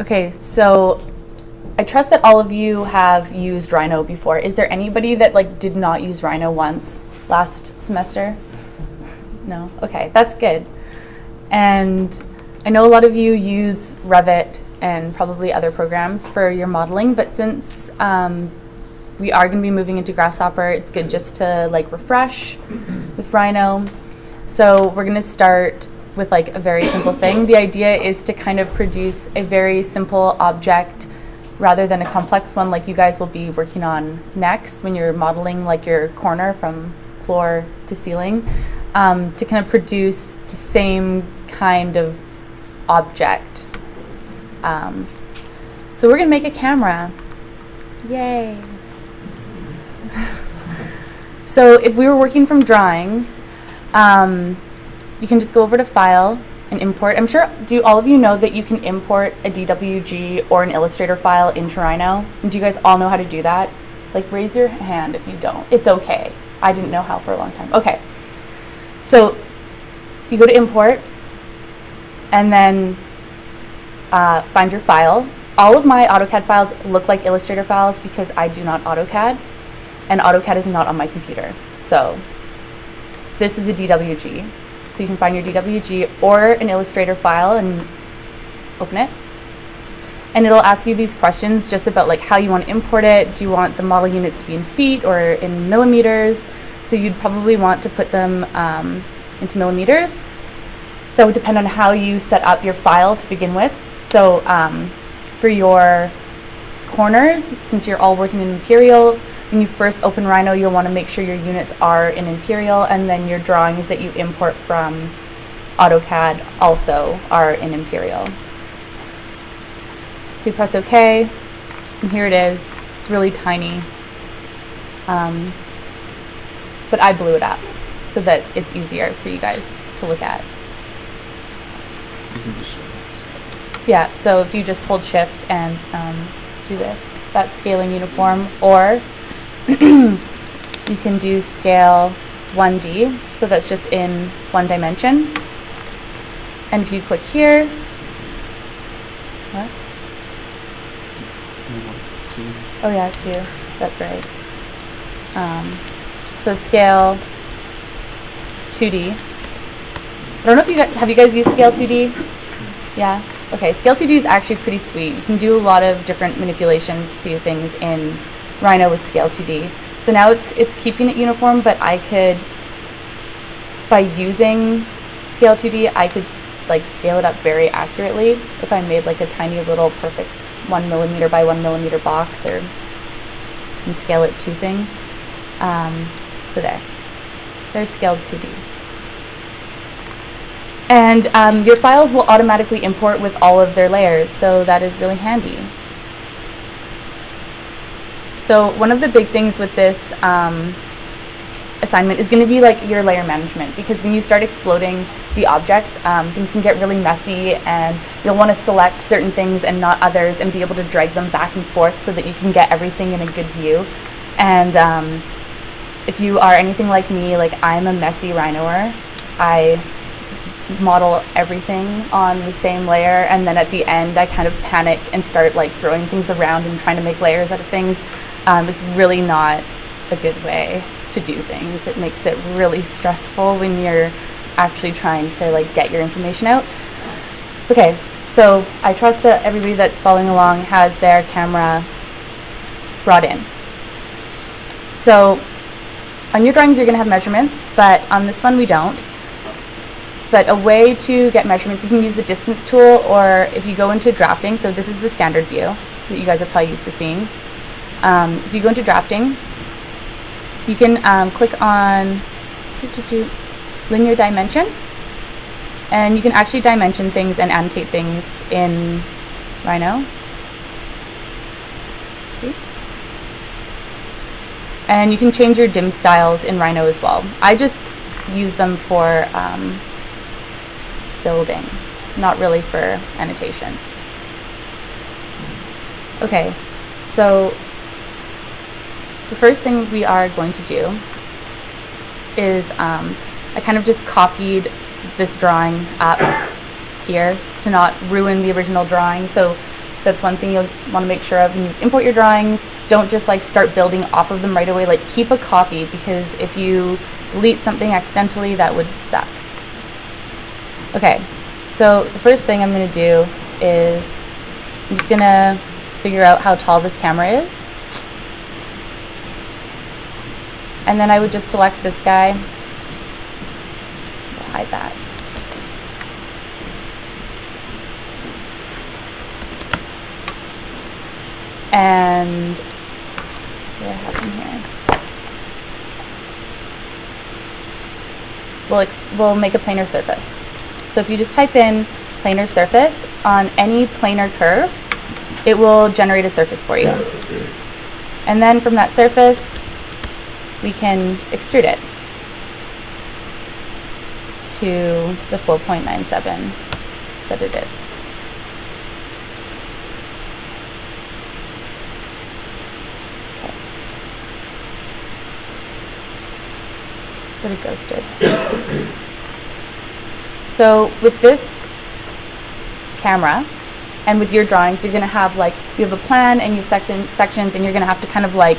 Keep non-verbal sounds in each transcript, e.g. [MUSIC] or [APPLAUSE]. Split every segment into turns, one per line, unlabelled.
Okay, so I trust that all of you have used Rhino before. Is there anybody that like did not use Rhino once last semester? No. Okay, that's good. And I know a lot of you use Revit and probably other programs for your modeling, but since um, we are going to be moving into Grasshopper, it's good just to like refresh with Rhino. So we're going to start with like a very simple thing. The idea is to kind of produce a very simple object rather than a complex one like you guys will be working on next when you're modeling like your corner from floor to ceiling um, to kind of produce the same kind of object. Um, so we're gonna make a camera. Yay. [LAUGHS] so if we were working from drawings, um, you can just go over to File and Import. I'm sure, do all of you know that you can import a DWG or an Illustrator file into Rhino? And do you guys all know how to do that? Like raise your hand if you don't. It's okay. I didn't know how for a long time. Okay. So you go to Import and then uh, find your file. All of my AutoCAD files look like Illustrator files because I do not AutoCAD and AutoCAD is not on my computer. So this is a DWG. So you can find your DWG or an Illustrator file and open it. And it'll ask you these questions just about like how you want to import it. Do you want the model units to be in feet or in millimeters? So you'd probably want to put them um, into millimeters. That would depend on how you set up your file to begin with. So um, for your corners, since you're all working in Imperial, when you first open Rhino, you'll want to make sure your units are in Imperial, and then your drawings that you import from AutoCAD also are in Imperial. So you press OK, and here it is. It's really tiny. Um, but I blew it up so that it's easier for you guys to look at.
You can just show us.
Yeah, so if you just hold shift and um, do this, that's scaling uniform, or [CLEARS THROAT] you can do scale 1D, so that's just in one dimension. And if you click here, what?
To-
Oh yeah, two. That's right. Um, so scale 2D. I don't know if you guys, have you guys used scale 2D? Yeah. Okay. Scale 2D is actually pretty sweet. You can do a lot of different manipulations to things in Rhino with scale 2D. So now it's it's keeping it uniform, but I could by using scale 2D, I could like scale it up very accurately if I made like a tiny little perfect one millimeter by one millimeter box or and scale it to things. Um, so there, they're scaled 2D. And um, your files will automatically import with all of their layers, so that is really handy. So one of the big things with this um, assignment is going to be like your layer management because when you start exploding the objects, um, things can get really messy and you'll want to select certain things and not others and be able to drag them back and forth so that you can get everything in a good view. And um, if you are anything like me, like I'm a messy rhinoer, I model everything on the same layer and then at the end I kind of panic and start like throwing things around and trying to make layers out of things. Um, it's really not a good way to do things. It makes it really stressful when you're actually trying to like get your information out. Okay, so I trust that everybody that's following along has their camera brought in. So on your drawings you're going to have measurements, but on this one we don't. But a way to get measurements, you can use the distance tool or if you go into drafting, so this is the standard view that you guys are probably used to seeing. Um, if you go into drafting, you can um, click on doo -doo -doo, linear dimension and you can actually dimension things and annotate things in Rhino. See? And you can change your dim styles in Rhino as well. I just use them for um, building, not really for annotation. Okay, so the first thing we are going to do is um, I kind of just copied this drawing up here to not ruin the original drawing. So That's one thing you'll want to make sure of when you import your drawings. Don't just like start building off of them right away. Like keep a copy because if you delete something accidentally, that would suck. Okay, so the first thing I'm going to do is I'm just going to figure out how tall this camera is. And then I would just select this guy. I'll hide that. And what do I have in here? We'll, ex- we'll make a planar surface. So if you just type in planar surface on any planar curve, it will generate a surface for you. And then from that surface, we can extrude it to the 4.97 that it is. Okay. Let's go to ghosted. [COUGHS] So with this camera and with your drawings, you're gonna have like, you have a plan and you have section, sections and you're gonna have to kind of like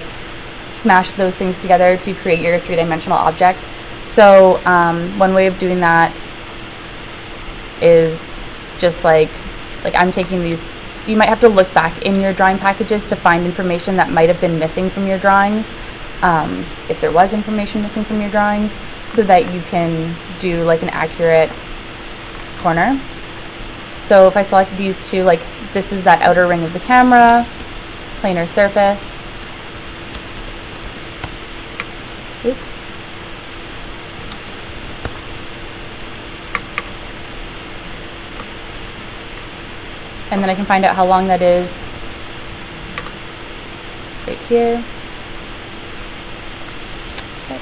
smash those things together to create your three-dimensional object. So um, one way of doing that is just like, like I'm taking these, you might have to look back in your drawing packages to find information that might have been missing from your drawings, um, if there was information missing from your drawings, so that you can do like an accurate corner. So if I select these two, like this is that outer ring of the camera, planar surface. Oops. And then I can find out how long that is right here. Okay.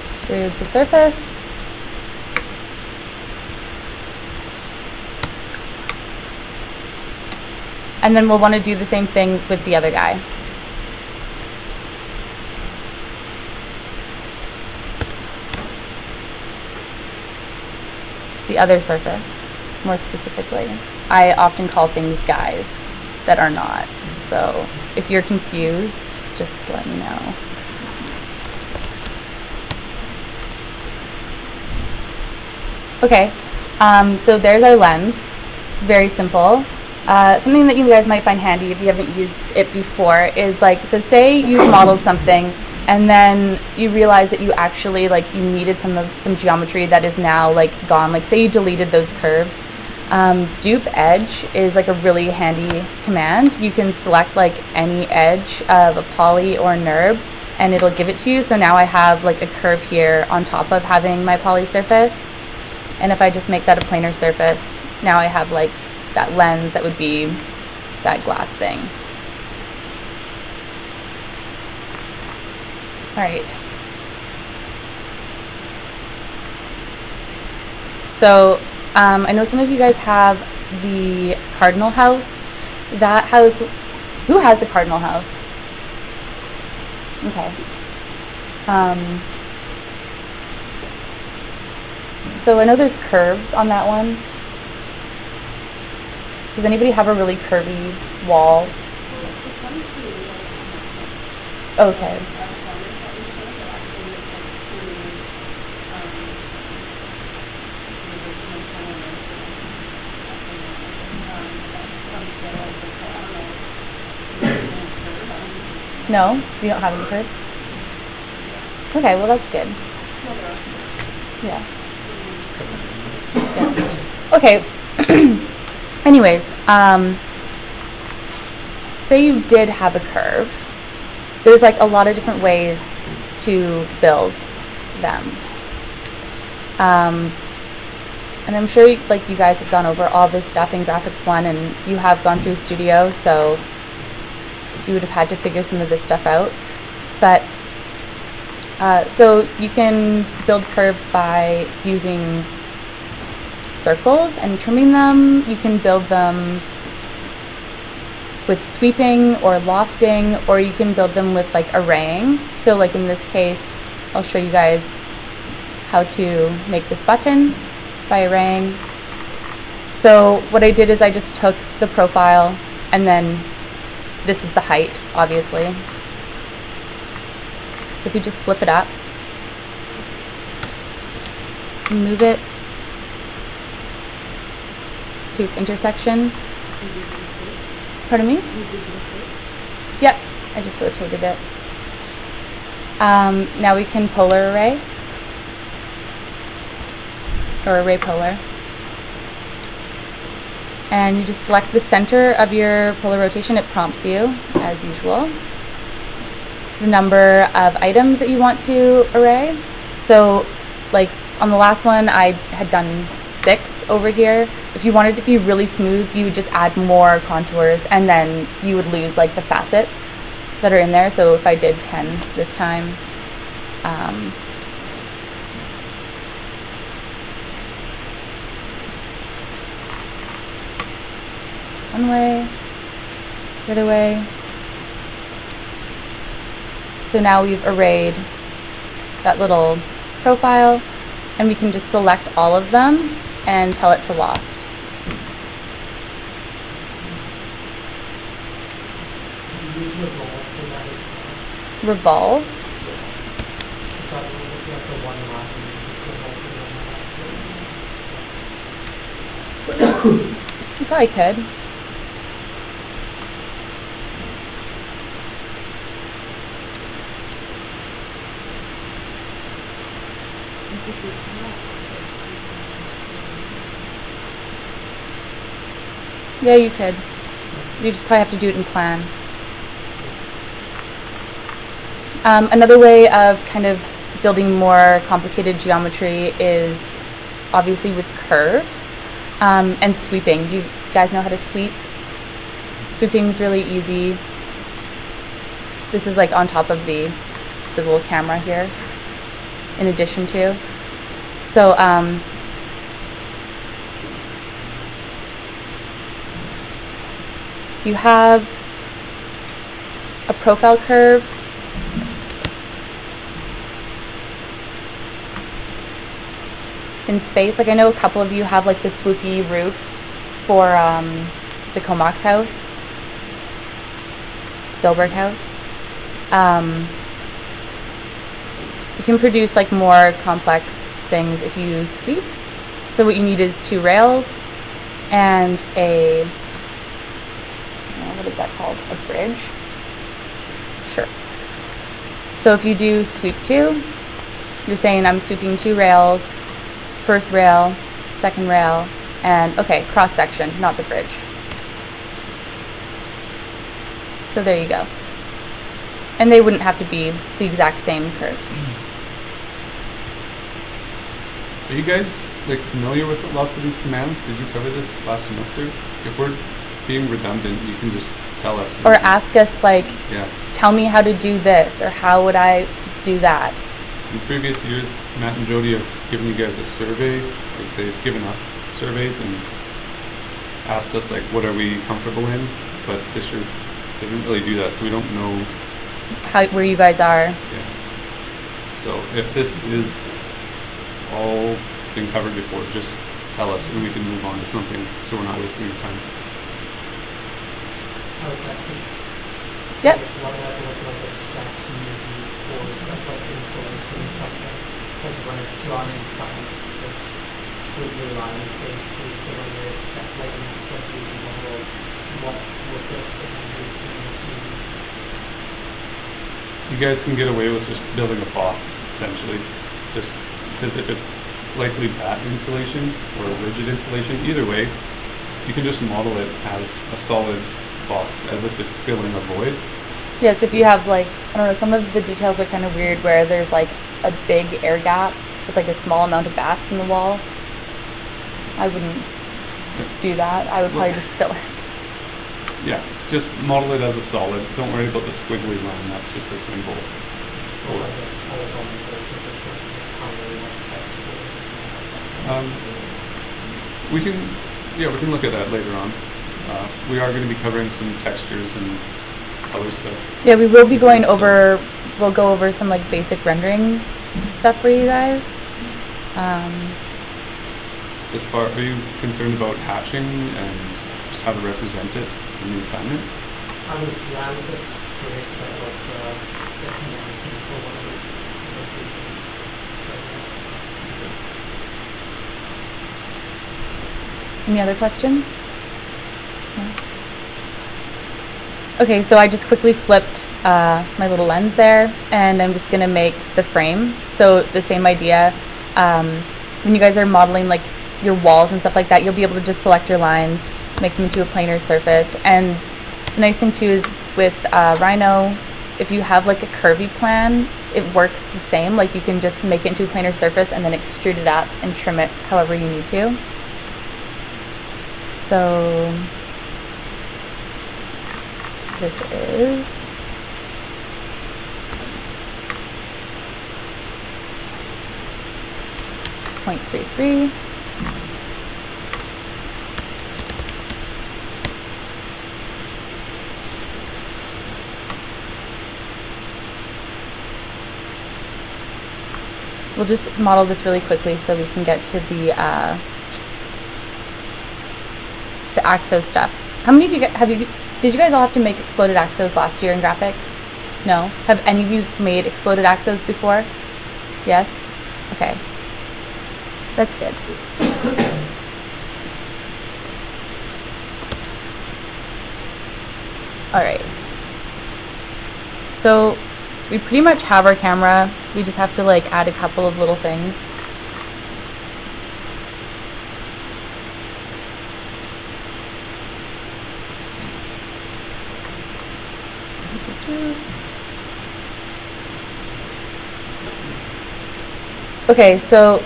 Extrude the surface. And then we'll want to do the same thing with the other guy. The other surface, more specifically. I often call things guys that are not. So if you're confused, just let me know. Okay, um, so there's our lens. It's very simple. Uh, something that you guys might find handy if you haven't used it before is like, so say you've modeled something and then you realize that you actually like you needed some of some geometry that is now like gone. Like say you deleted those curves. Um, dupe edge is like a really handy command. You can select like any edge of a poly or NURB and it'll give it to you. So now I have like a curve here on top of having my poly surface. And if I just make that a planar surface, now I have like that lens that would be that glass thing. All right. So um, I know some of you guys have the Cardinal House. That house, who has the Cardinal House? Okay. Um, so I know there's curves on that one. Does anybody have a really curvy wall? Okay. No, you don't have any curves. Okay, well that's good. Yeah. yeah. Okay. [CLEARS THROAT] Anyways, um, say you did have a curve. There's like a lot of different ways to build them. Um, and I'm sure like you guys have gone over all this stuff in Graphics One, and you have gone through Studio, so you would have had to figure some of this stuff out. But uh, so you can build curves by using circles and trimming them. You can build them with sweeping or lofting, or you can build them with like arraying. So like in this case, I'll show you guys how to make this button by arraying. So what I did is I just took the profile and then this is the height, obviously. So if you just flip it up, move it to its intersection. Pardon me? Yep, I just rotated it. Um, now we can polar array or array polar. And you just select the center of your polar rotation. It prompts you, as usual. The number of items that you want to array. So, like on the last one, I had done six over here. If you wanted to be really smooth, you would just add more contours and then you would lose like the facets that are in there. So if I did 10 this time, um, one way, the other way. So now we've arrayed that little profile and we can just select all of them and tell it to loft.
Revolve you probably as well.
Revolve.
Is that was that's the one line you just revolve the one line.
You probably could. Yeah, you could. You just probably have to do it in plan. Um, another way of kind of building more complicated geometry is obviously with curves um, and sweeping. Do you guys know how to sweep? Sweeping is really easy. This is like on top of the, the little camera here, in addition to. So, um, you have a profile curve in space. Like I know a couple of you have like the swoopy roof for um, the Comox house, Filbert house. Um, you can produce like more complex things if you sweep. So what you need is two rails and a is that called? A bridge. Sure. So if you do sweep two, you're saying I'm sweeping two rails, first rail, second rail, and okay, cross section, not the bridge. So there you go. And they wouldn't have to be the exact same curve.
Are you guys like familiar with lots of these commands? Did you cover this last semester? If we're being redundant, you can just tell us.
Or ask us like,
Yeah.
tell me how to do this, or how would I do that?
In previous years, Matt and Jody have given you guys a survey. Like they've given us surveys and asked us like, what are we comfortable in? But this year, they didn't really do that, so we don't know.
How where you guys are?
Yeah. So if this is all been covered before, just tell us and we can move on to something, so we're not wasting your time.
I was actually.
Yep.
Just one that look like abstract you use for stuff like insulation something. Because when it's drawn in plan, it's just squiggly lines basically, so when you expect like an actual 3D model, what would this image be?
You guys can get away with just building a box, essentially. Just because if it's it's likely batten insulation or rigid insulation, either way, you can just model it as a solid box, as if it's filling a void.
Yes, if you have like I don't know, some of the details are kind of weird where there's like a big air gap with like a small amount of bats in the wall. I wouldn't do that. I would probably just fill it.
Yeah, just model it as a solid. Don't worry about the squiggly line. That's just a symbol.
Or I guess I was wondering if there's a specific color like text or.
Um, we can, yeah, we can look at that later on. Uh, we are going to be covering some textures and color stuff.
Yeah, we will be going
So-
over. We'll go over some like basic rendering stuff for you guys. Um,
As far, are you concerned about hatching and just how to represent it in the assignment?
I was, yeah, I was just curious about what the, the convention for one of the, what
Any other questions? Okay, so I just quickly flipped uh, my little lens there, and I'm just gonna make the frame. So the same idea. Um, when you guys are modeling like your walls and stuff like that, you'll be able to just select your lines, make them into a planar surface. And the nice thing too is with uh, Rhino, if you have like a curvy plan, it works the same. Like you can just make it into a planar surface and then extrude it up and trim it however you need to. So this is point three three. We'll just model this really quickly so we can get to the uh, the AXO stuff. How many of you have you? Did you guys all have to make exploded AXOs last year in graphics? No. Have any of you made exploded AXOs before? Yes. Okay. That's good. All right. So we pretty much have our camera. We just have to like add a couple of little things. Hmm. Okay, so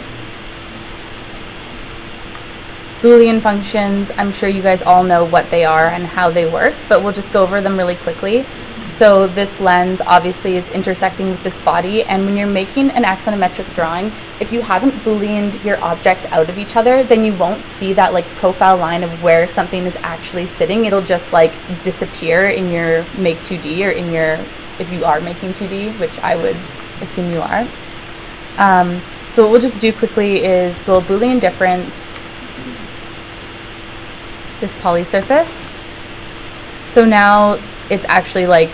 Boolean functions, I'm sure you guys all know what they are and how they work, but we'll just go over them really quickly. So this lens obviously is intersecting with this body, and when you're making an axonometric drawing, if you haven't booleaned your objects out of each other, then you won't see that like profile line of where something is actually sitting. It'll just like disappear in your make 2D or in your, if you are making 2D, which I would assume you are. Um, so what we'll just do quickly is we'll boolean difference this poly surface. So now it's actually like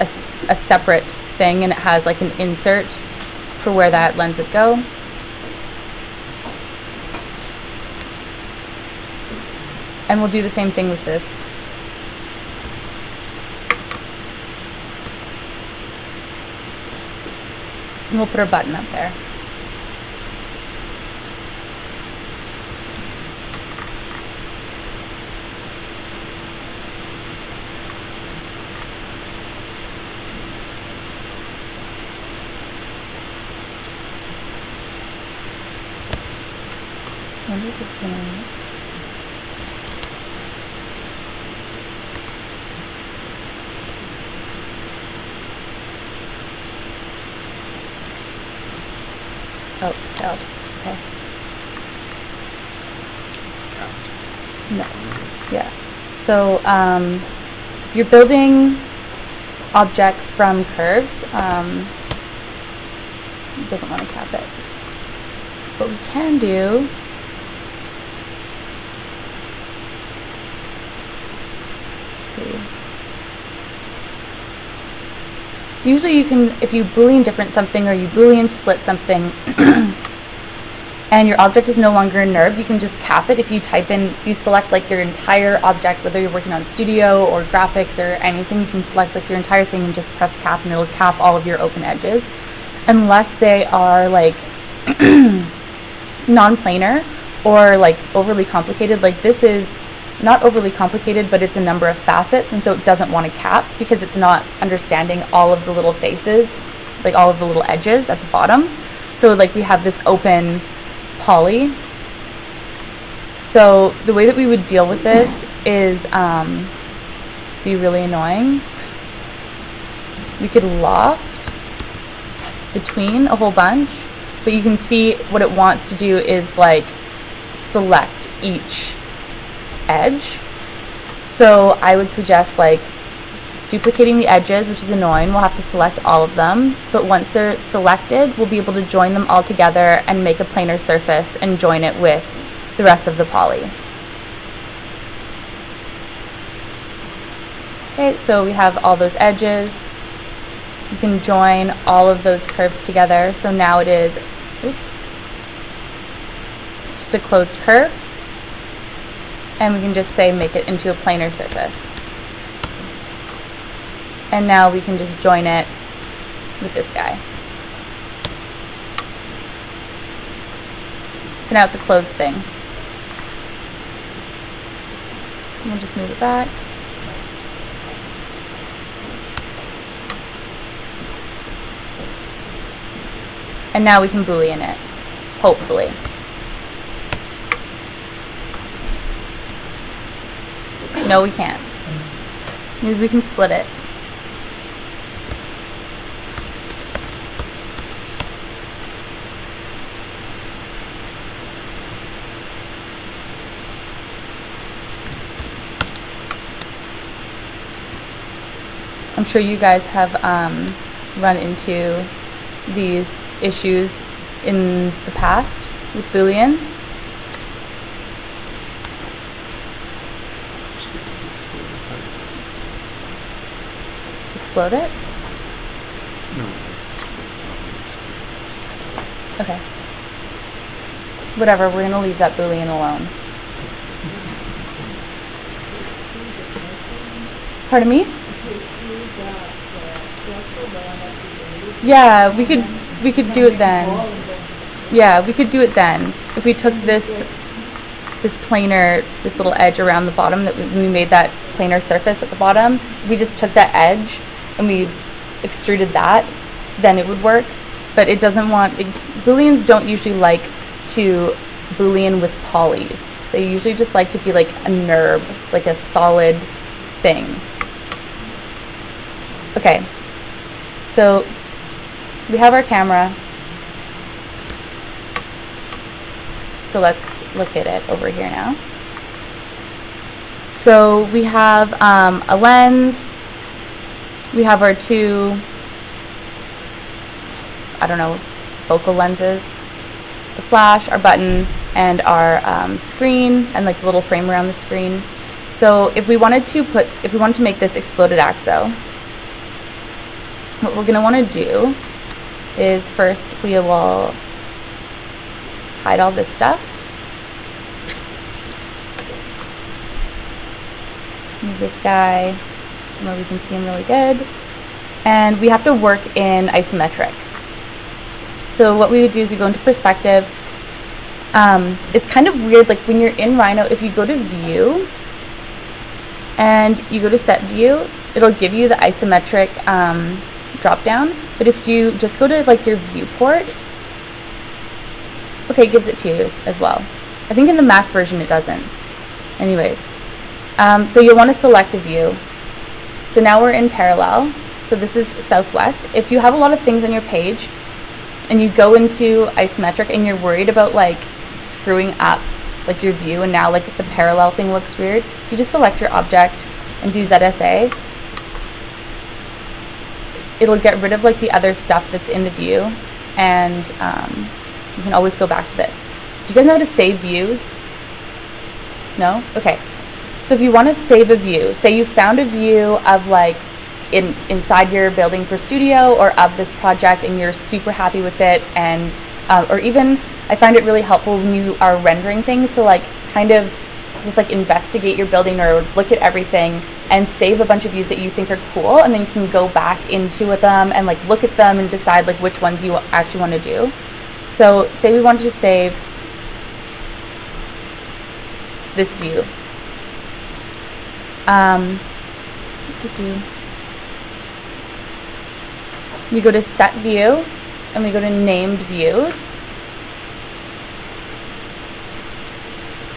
a, a separate thing and it has like an insert for where that lens would go. And we'll do the same thing with this. And we'll put our button up there. Is. Oh, failed. Okay. No. Yeah. So, um, if you're building objects from curves, um, it doesn't want to cap it. What we can do let's see. Usually you can, if you boolean different something or you boolean split something, [CLEARS THROAT] and your object is no longer a NURB, you can just cap it. If you type in, you select like your entire object, whether you're working on studio or graphics or anything, you can select like your entire thing and just press cap and it'll cap all of your open edges. Unless they are like [CLEARS THROAT] non-planar or like overly complicated, like this is not overly complicated, but it's a number of facets, and so it doesn't want to cap because it's not understanding all of the little faces, like all of the little edges at the bottom. So like we have this open poly. So the way that we would deal with this is um, be really annoying. We could loft between a whole bunch, but you can see what it wants to do is like select each edge. So I would suggest like duplicating the edges, which is annoying. We'll have to select all of them, but once they're selected, we'll be able to join them all together and make a planar surface and join it with the rest of the poly. Okay, so we have all those edges. You can join all of those curves together. So now it is, oops, just a closed curve. And we can just say make it into a planar surface. And now we can just join it with this guy. So now it's a closed thing. And we'll just move it back. And now we can boolean it, hopefully. No, we can't. Maybe we can split it. I'm sure you guys have um, run into these issues in the past with booleans. Just explode it?
No.
Okay. Whatever, we're gonna leave that boolean alone. Pardon me? Yeah, we could we could do it then. Yeah, we could do it then. If we took this this planar, this little edge around the bottom that we, we made that planar surface at the bottom, if we just took that edge and we extruded that, then it would work. But it doesn't want, it, Booleans don't usually like to Boolean with polys. They usually just like to be like a NURB, like a solid thing. Okay, so we have our camera. So let's look at it over here now. So we have um, a lens. We have our two, I don't know, focal lenses. The flash, our button, and our um, screen, and like the little frame around the screen. So if we wanted to put, if we wanted to make this exploded axo, what we're going to want to do is first we will hide all this stuff. Move this guy somewhere we can see him really good. And we have to work in isometric. So what we would do is we go into perspective. Um, it's kind of weird, like when you're in Rhino, if you go to view and you go to set view, it'll give you the isometric um, drop down. But if you just go to like your viewport, okay, it gives it to you as well. I think in the Mac version it doesn't. Anyways, um, so you'll want to select a view. So now we're in parallel. So this is southwest. If you have a lot of things on your page and you go into isometric and you're worried about like screwing up like your view and now like the parallel thing looks weird, you just select your object and do ZSA it'll get rid of like the other stuff that's in the view and um, you can always go back to this. Do you guys know how to save views? No? Okay. So if you want to save a view, say you found a view of like in inside your building for studio or of this project and you're super happy with it and uh, or even I find it really helpful when you are rendering things to like kind of just like investigate your building or look at everything and save a bunch of views that you think are cool and then you can go back into them and like look at them and decide like which ones you actually want to do. So say we wanted to save this view. Um, we go to set view and we go to named views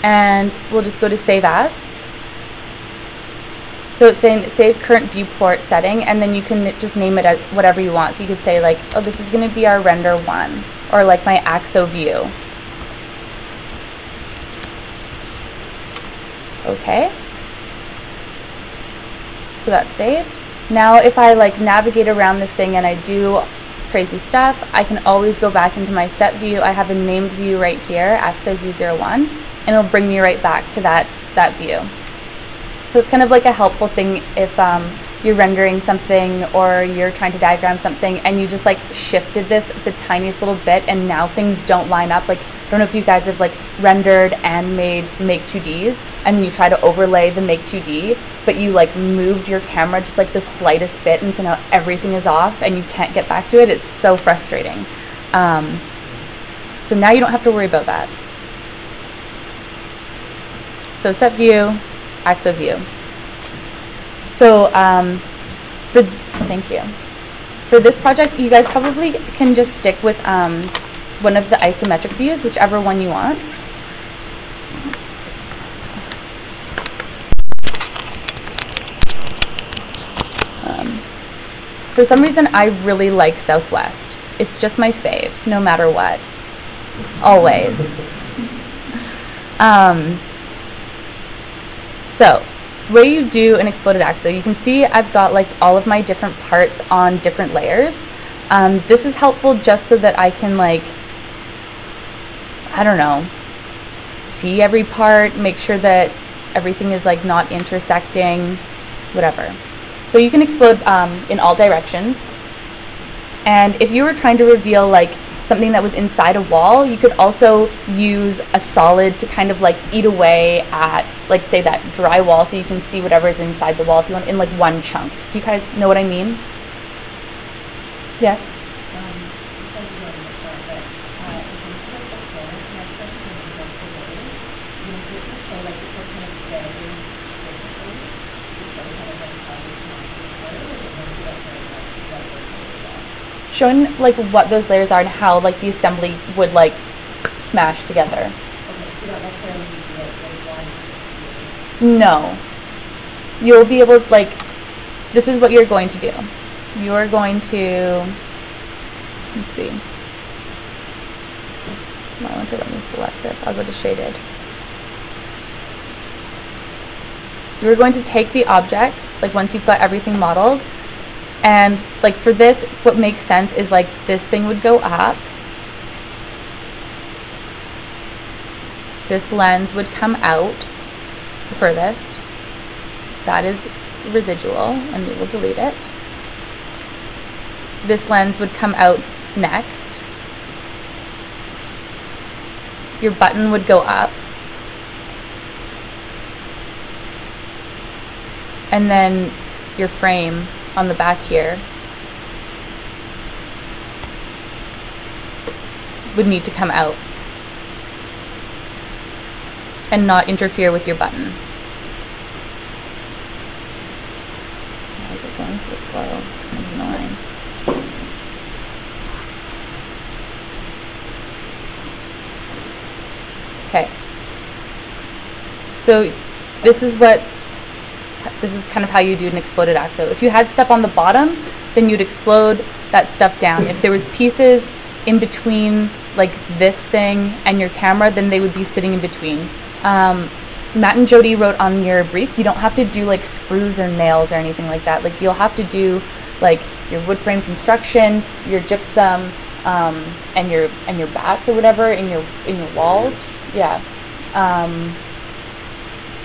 and we'll just go to save as. So it's saying save current viewport setting, and then you can just name it as whatever you want. So you could say like, oh, this is going to be our render one, or like my AXO view. Okay. So that's saved. Now if I like navigate around this thing and I do crazy stuff, I can always go back into my set view. I have a named view right here, Axo View 01, and it'll bring me right back to that, that view. So it's kind of like a helpful thing if um, you're rendering something or you're trying to diagram something and you just like shifted this the tiniest little bit and now things don't line up. Like, don't know if you guys have like rendered and made make 2Ds and then you try to overlay the make 2D, but you like moved your camera just like the slightest bit and so now everything is off and you can't get back to it. It's so frustrating. Um, so now you don't have to worry about that. So set view, axo view. So um, for thank you. For this project, you guys probably can just stick with um, one of the isometric views, whichever one you want. Um, for some reason, I really like Southwest. It's just my fave, no matter what. Always. [LAUGHS] um, so, the way you do an exploded axo, you can see I've got like all of my different parts on different layers. Um, this is helpful just so that I can like, I don't know, see every part, make sure that everything is like not intersecting, whatever. So you can explode um, in all directions. And if you were trying to reveal like something that was inside a wall, you could also use a solid to kind of like eat away at, like, say that drywall so you can see whatever is inside the wall if you want in like one chunk. Do you guys know what I mean? Yes? Showing like what those layers are and how like the assembly would like smash together. No. You'll be able to, like, this is what you're going to do. You're going to, let's see. I want to let me select this. I'll go to shaded. You're going to take the objects, like once you've got everything modeled, and like for this, what makes sense is like this thing would go up. This lens would come out the furthest. That is residual, and we will delete it. This lens would come out next. Your button would go up. And then your frame on the back here would need to come out and not interfere with your button. Why is it going so slow? It's kind of annoying. Okay. So this is what this is kind of how you do an exploded axo. If you had stuff on the bottom, then you'd explode that stuff down. If there was pieces in between like this thing and your camera, then they would be sitting in between. Um, Matt and Jody wrote on your brief, you don't have to do like screws or nails or anything like that. Like you'll have to do like your wood frame construction, your gypsum, um, and your and your bats or whatever in your in your walls. Yeah. Um,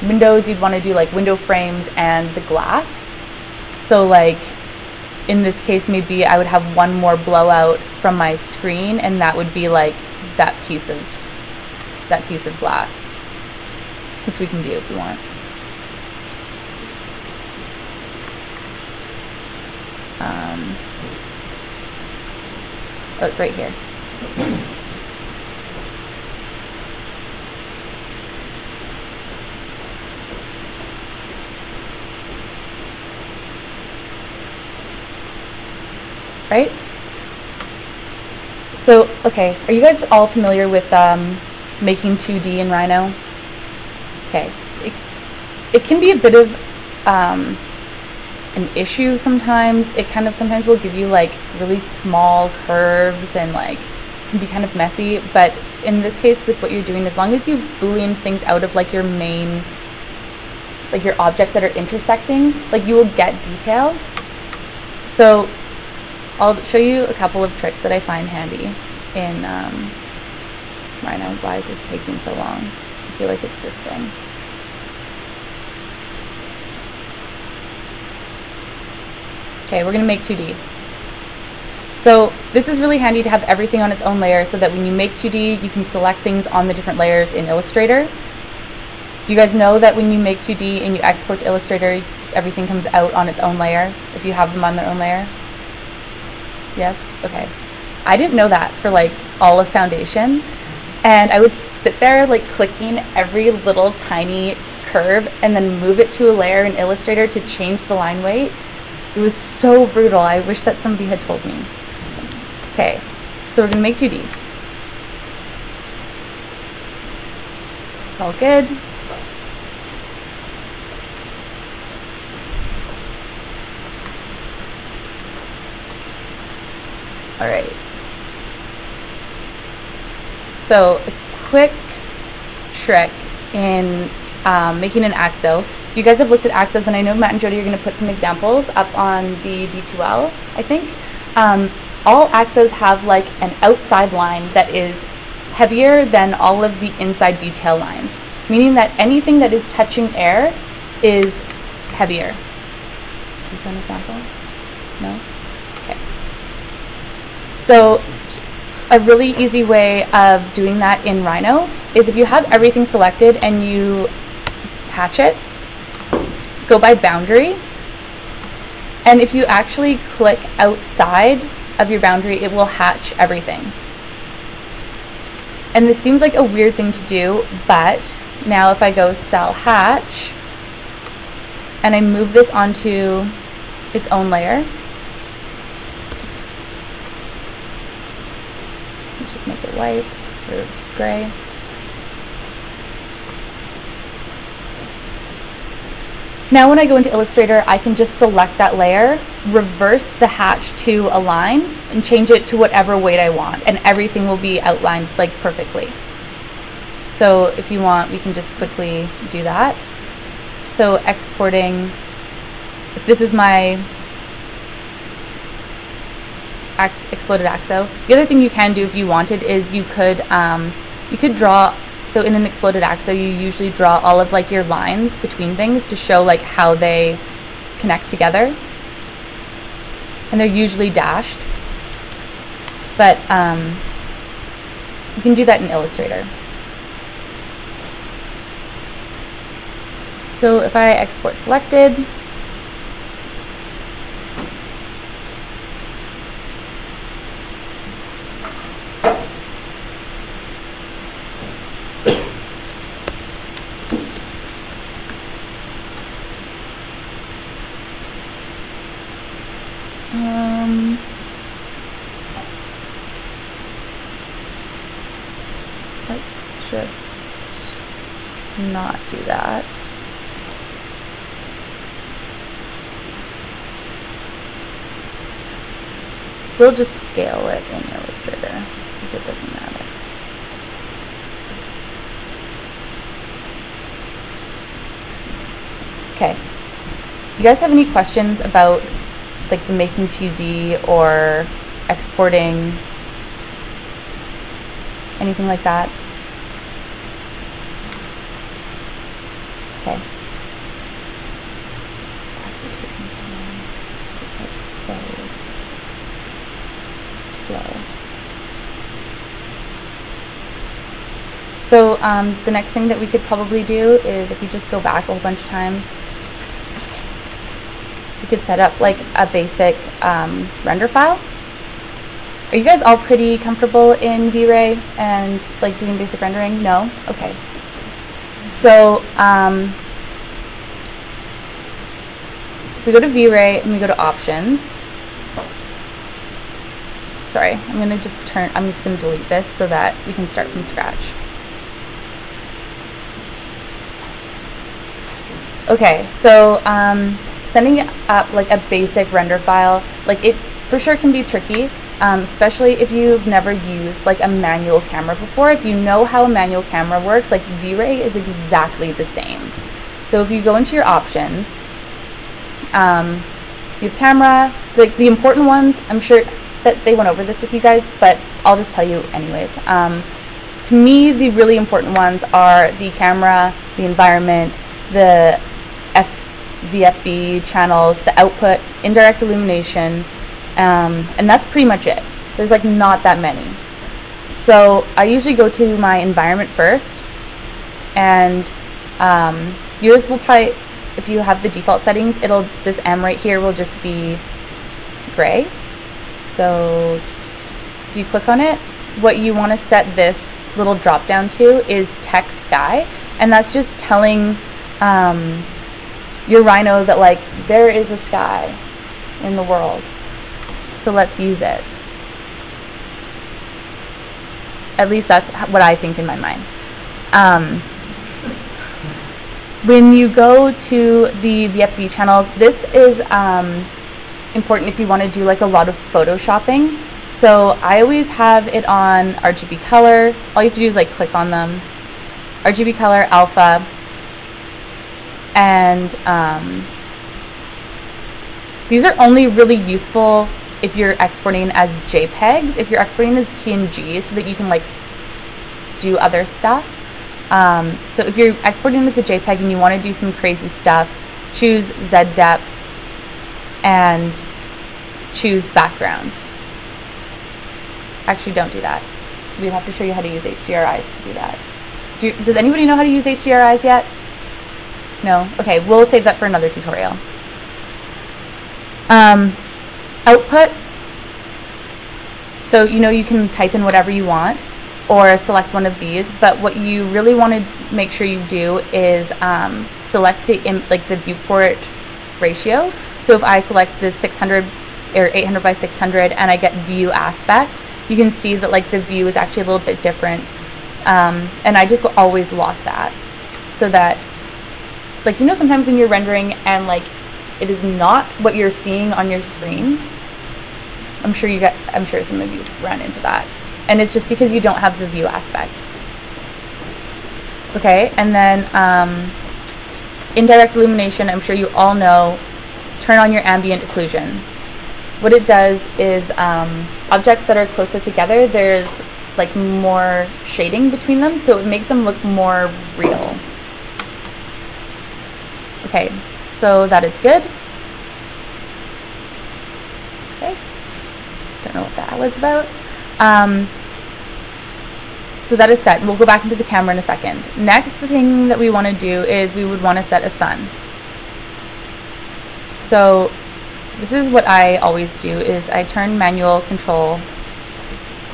windows, you'd want to do like window frames and the glass. So like in this case, maybe I would have one more blowout from my screen, and that would be like that piece of that piece of glass which we can do if we want. Um, oh, it's right here. Right? So, okay, are you guys all familiar with um, making 2D in Rhino? okay. It, it can be a bit of um, an issue sometimes. It kind of sometimes will give you like really small curves and like can be kind of messy. But in this case, with what you're doing, as long as you've booleaned things out of like your main, like your objects that are intersecting, like you will get detail. So I'll show you a couple of tricks that I find handy in um, Rhino. Why is this taking so long? I feel like it's this thing. Okay, we're gonna make 2D. So this is really handy to have everything on its own layer so that when you make 2D, you can select things on the different layers in Illustrator. Do you guys know that when you make 2D and you export to Illustrator, everything comes out on its own layer if you have them on their own layer? Yes? Okay. I didn't know that for like all of Foundation. And I would sit there like clicking every little tiny curve and then move it to a layer in Illustrator to change the line weight. It was so brutal. I wish that somebody had told me. Okay, so we're gonna make 2D. This is all good. All right. So a quick trick in um, making an axo. You guys have looked at axos, and I know Matt and Jody are going to put some examples up on the D2L, I think. Um, all axos have like an outside line that is heavier than all of the inside detail lines, meaning that anything that is touching air is heavier. Is this one example? No? So a really easy way of doing that in Rhino is if you have everything selected and you hatch it, go by boundary, and if you actually click outside of your boundary, it will hatch everything. And this seems like a weird thing to do, but now if I go SelHatch, and I move this onto its own layer, let's just make it white or gray. Now when I go into Illustrator, I can just select that layer, reverse the hatch to align, and change it to whatever weight I want, and everything will be outlined like perfectly. So if you want, we can just quickly do that. So exporting, if this is my ax exploded axo, the other thing you can do if you wanted is you could um, you could draw so in an exploded axo, you usually draw all of like your lines between things to show like how they connect together. And they're usually dashed. But um, you can do that in Illustrator. So if I export selected, Um, let's just not do that. We'll just scale it in Illustrator because it doesn't matter. Okay. Do you guys have any questions about like the making 2D or exporting, anything like that? Okay. Slow. So um, the next thing that we could probably do is if you just go back a whole bunch of times, you could set up like a basic um, render file. Are you guys all pretty comfortable in V-Ray and like doing basic rendering? No? Okay. So um, if we go to V-Ray and we go to options, sorry, I'm gonna just turn, I'm just gonna delete this so that we can start from scratch. Okay, so um, sending up like a basic render file, like it for sure can be tricky, um, especially if you've never used like a manual camera before. If you know how a manual camera works, like V-Ray is exactly the same. So if you go into your options, um, you have camera, like the important ones. I'm sure that they went over this with you guys, but I'll just tell you anyways. Um, to me, the really important ones are the camera, the environment, the FVFB channels, the output, indirect illumination, um, and that's pretty much it. There's like not that many. So I usually go to my environment first, and um, yours will probably, if you have the default settings, it'll this M right here will just be gray. So if you click on it, what you want to set this little drop down to is TexSky, and that's just telling um, your Rhino that like there is a sky in the world. So let's use it. At least that's what I think in my mind. Um, when you go to the VFB channels, this is um, important if you want to do like a lot of photoshopping. So I always have it on RGB color. All you have to do is like click on them. RGB color, alpha, and um, these are only really useful if you're exporting as JPEGs. If you're exporting as PNGs, so that you can like do other stuff. Um, so if you're exporting as a JPEG and you want to do some crazy stuff, choose Z depth and choose background. Actually, don't do that. We'd have to show you how to use HDRIs to do that. Do does anybody know how to use HDRIs yet? No? Okay, we'll save that for another tutorial. Um, output. So, you know, you can type in whatever you want or select one of these, but what you really want to make sure you do is um, select the, like the viewport ratio. So if I select the 600 or 800 by 600 and I get view aspect, you can see that like the view is actually a little bit different. Um, and I just always lock that so that like you know sometimes when you're rendering and like it is not what you're seeing on your screen. I'm sure you got I'm sure some of you've run into that. And it's just because you don't have the view aspect. Okay, and then um, indirect illumination, I'm sure you all know, turn on your ambient occlusion. What it does is um, objects that are closer together, there's like more shading between them, so it makes them look more real. Okay, so that is good. Okay, don't know what that was about. Um, so that is set. We'll go back into the camera in a second. Next, the thing that we want to do is we would want to set a sun. So this is what I always do is I turn manual control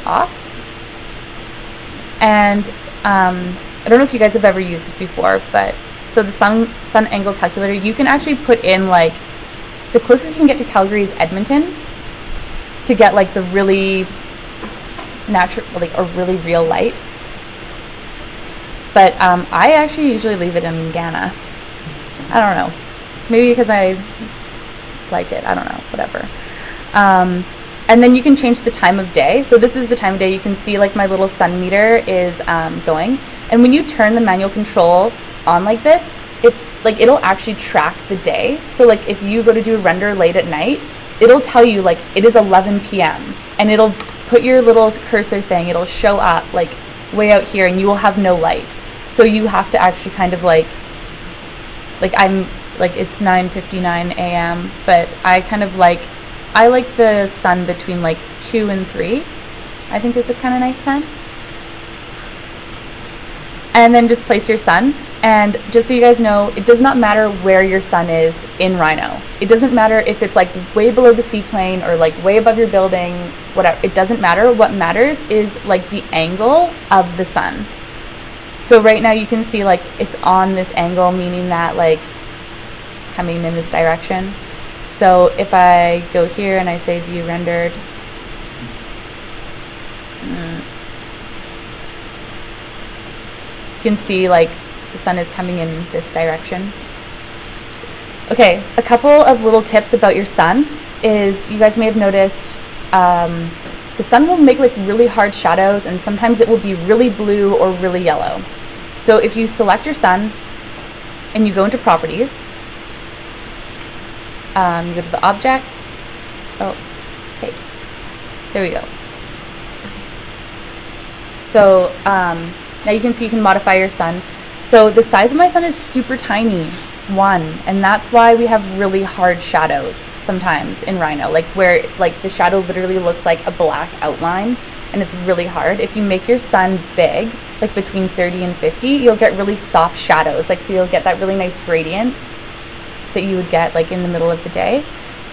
off. And um, I don't know if you guys have ever used this before, but so the sun sun angle calculator, you can actually put in like the closest you can get to Calgary is Edmonton to get like the really natural, like a really real light. But um, I actually usually leave it in Ghana. I don't know. Maybe because I like it. I don't know. Whatever. Um, and then you can change the time of day. So this is the time of day. You can see like my little sun meter is um, going. And when you turn the manual control on like this, if like it'll actually track the day. So like if you go to do a render late at night, it'll tell you like it is 11 p.m. and it'll put your little cursor thing. It'll show up like way out here, and you will have no light. So you have to actually kind of like like I'm like it's 9:59 a.m. but I kind of like I like the sun between like 2 and 3. I think is a kind of nice time. And then just place your sun and just so you guys know, it does not matter where your sun is in Rhino. It doesn't matter if it's like way below the C-plane or like way above your building, whatever. It doesn't matter. What matters is like the angle of the sun. So right now you can see like it's on this angle, meaning that like it's coming in this direction. So if I go here and I say view rendered, mm, you can see like the sun is coming in this direction. Okay, a couple of little tips about your sun is you guys may have noticed um, the sun will make like really hard shadows and sometimes it will be really blue or really yellow. So if you select your sun and you go into properties, um, you go to the object. Oh, hey, there we go. So um, now you can see you can modify your sun. So the size of my sun is super tiny. It's one, and that's why we have really hard shadows sometimes in Rhino, like where like the shadow literally looks like a black outline, and it's really hard. If you make your sun big, like between 30 and 50, you'll get really soft shadows. Like so you'll get that really nice gradient that you would get like in the middle of the day.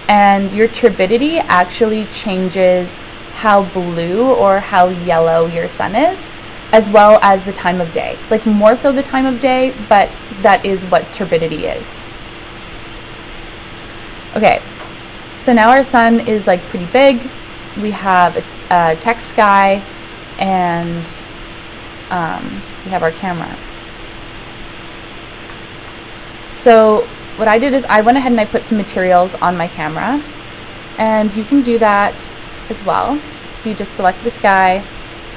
And your turbidity actually changes how blue or how yellow your sun is as well as the time of day. Like more so the time of day, but that is what turbidity is. Okay, so now our sun is like pretty big. We have a, a TexSky and um, we have our camera. So what I did is I went ahead and I put some materials on my camera and you can do that as well. You just select the sky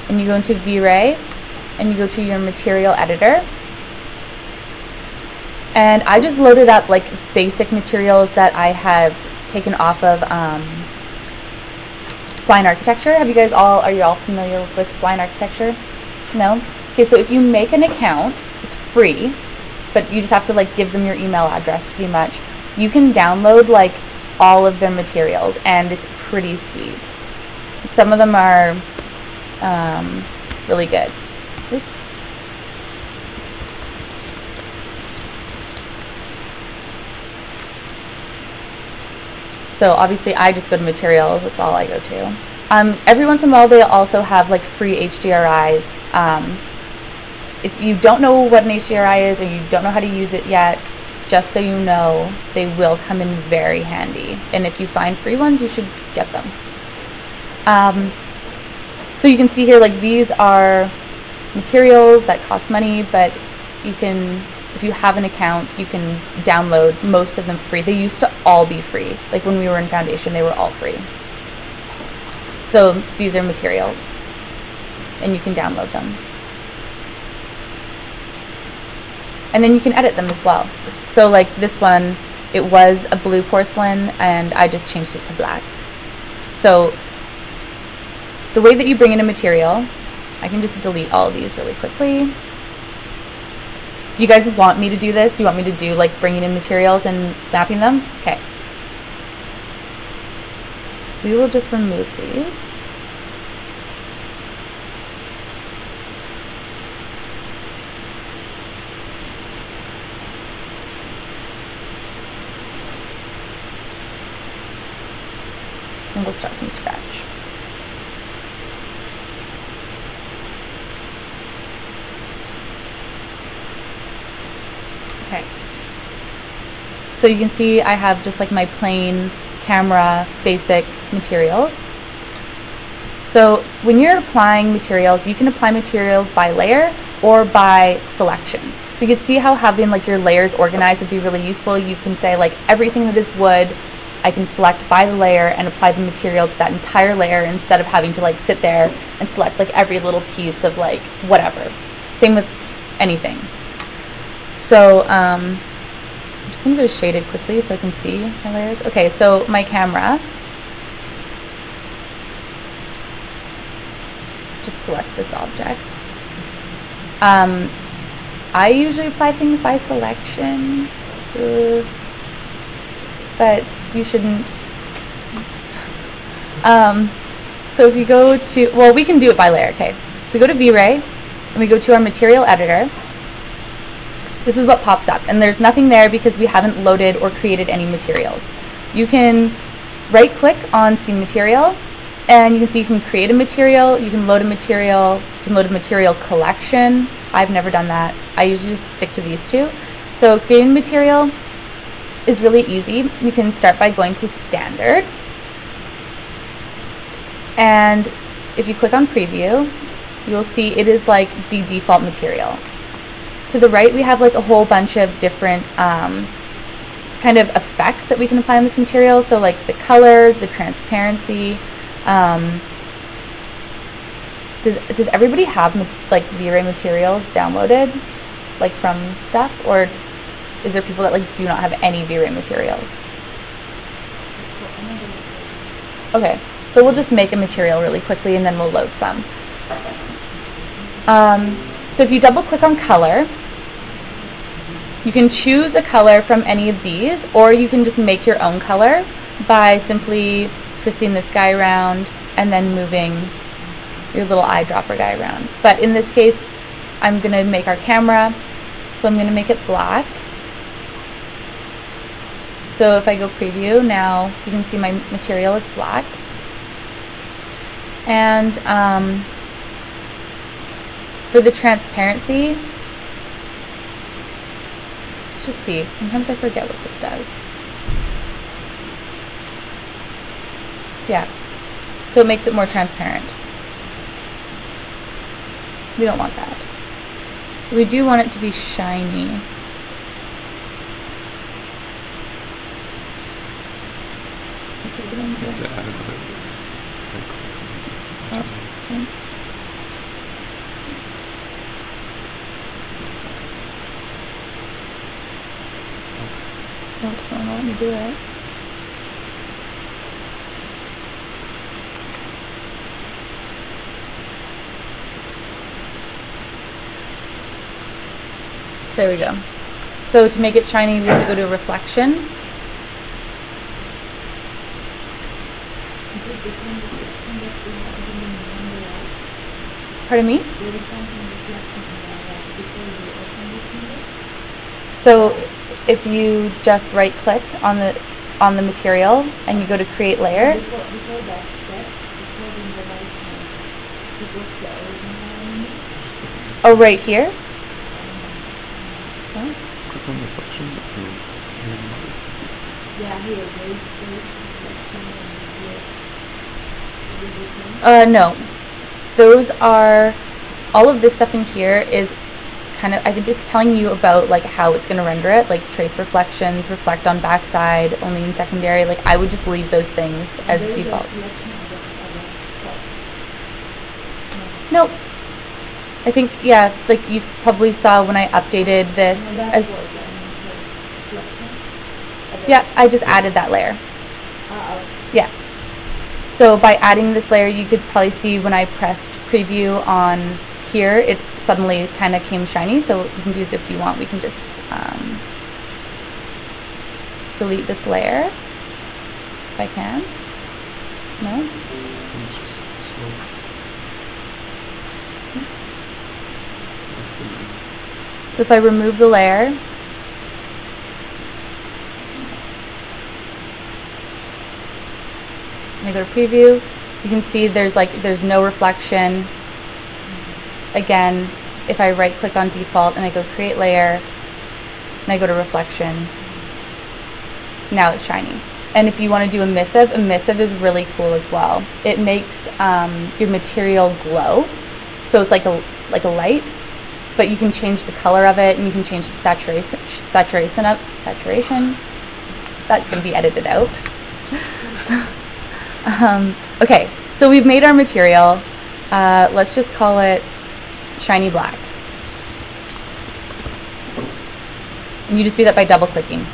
and you go into V-Ray and you go to your material editor. And I just loaded up like basic materials that I have taken off of um, Flying Architecture. Have you guys all, are you all familiar with Flying Architecture? No? Okay, so if you make an account, it's free, but you just have to like give them your email address pretty much. You can download like all of their materials and it's pretty sweet. Some of them are um, really good. Oops. So obviously I just go to materials, that's all I go to. Um, every once in a while they also have like free HDRIs. Um, if you don't know what an HDRI is or you don't know how to use it yet, just so you know, they will come in very handy. And if you find free ones, you should get them. Um, so you can see here, like these are materials that cost money, but you can, if you have an account, you can download most of them free. They used to all be free. Like when we were in foundation, they were all free. So these are materials, and you can download them. And then you can edit them as well. So like this one, it was a blue porcelain, and I just changed it to black. So the way that you bring in a material, I can just delete all these really quickly. Do you guys want me to do this? Do you want me to do like bringing in materials and mapping them? Okay. We will just remove these. And we'll start from scratch. Okay. So you can see I have just like my plain camera basic materials. So when you're applying materials, you can apply materials by layer or by selection. So you can see how having like your layers organized would be really useful. You can say like everything that is wood, I can select by the layer and apply the material to that entire layer instead of having to like sit there and select like every little piece of like whatever. Same with anything. So um, I'm just gonna go shaded quickly so I can see my layers. Okay, so my camera. Just select this object. Um, I usually apply things by selection, uh, but you shouldn't. Um, so if you go to, well, we can do it by layer, okay. If we go to V-Ray, and we go to our material editor, this is what pops up. And there's nothing there because we haven't loaded or created any materials. You can right click on scene material and you can see you can create a material, you can load a material, you can load a material collection. I've never done that. I usually just stick to these two. So creating material is really easy. You can start by going to standard. And if you click on preview, you'll see it is like the default material. To the right, we have like a whole bunch of different um, kind of effects that we can apply on this material. So like the color, the transparency. Um, does, does everybody have like V-Ray materials downloaded like from stuff or is there people that like do not have any V-Ray materials? Okay, so we'll just make a material really quickly and then we'll load some. Um, so if you double click on color, you can choose a color from any of these or you can just make your own color by simply twisting this guy around and then moving your little eyedropper guy around. But in this case, I'm going to make our camera, so I'm going to make it black. So if I go preview, now you can see my material is black. And um, for the transparency, let's just see. Sometimes I forget what this does. Yeah, so it makes it more transparent. We don't want that. We do want it to be shiny.
You
here? Oh, thanks. Oh, it doesn't let me do it. There we go. So to make it shiny, we have to go to reflection.
Is it the same reflection that we had in the window?
Pardon me?
There is something reflection in that before we open this window?
So if you just right click on the on the material and you go to create layer,
Before, before that step, it's holding the right hand. You go to the original element.
oh right here. Oh,
Click on reflection. or- here it is.
Yeah, here, wait,
Uh, no, those are all of this stuff in here is kind of I think it's telling you about like how it's going to render it, like trace reflections, reflect on backside, only in secondary. Like I would just leave those things
And
as
there is a
default.
reflection at the- at the top.
Nope. I think yeah, like you probably saw when I updated this
No,
as
what, that means, like, reflection. At the-
yeah, I just added that layer.
Okay.
So by adding this layer, you could probably see when I pressed preview on here, it suddenly kind of came shiny. So you can do this if you want. We can just um, delete this layer if I can. No? So if I remove the layer, and I go to preview, you can see there's like there's no reflection. Again, if I right click on default and I go create layer and I go to reflection, now it's shiny. And if you want to do emissive, emissive is really cool as well. It makes um, your material glow, so it's like a like a light, but you can change the color of it and you can change the saturation saturation up saturation. That's going to be edited out. Um, okay, so we've made our material. Uh, let's just call it shiny black. And you just do that by double clicking.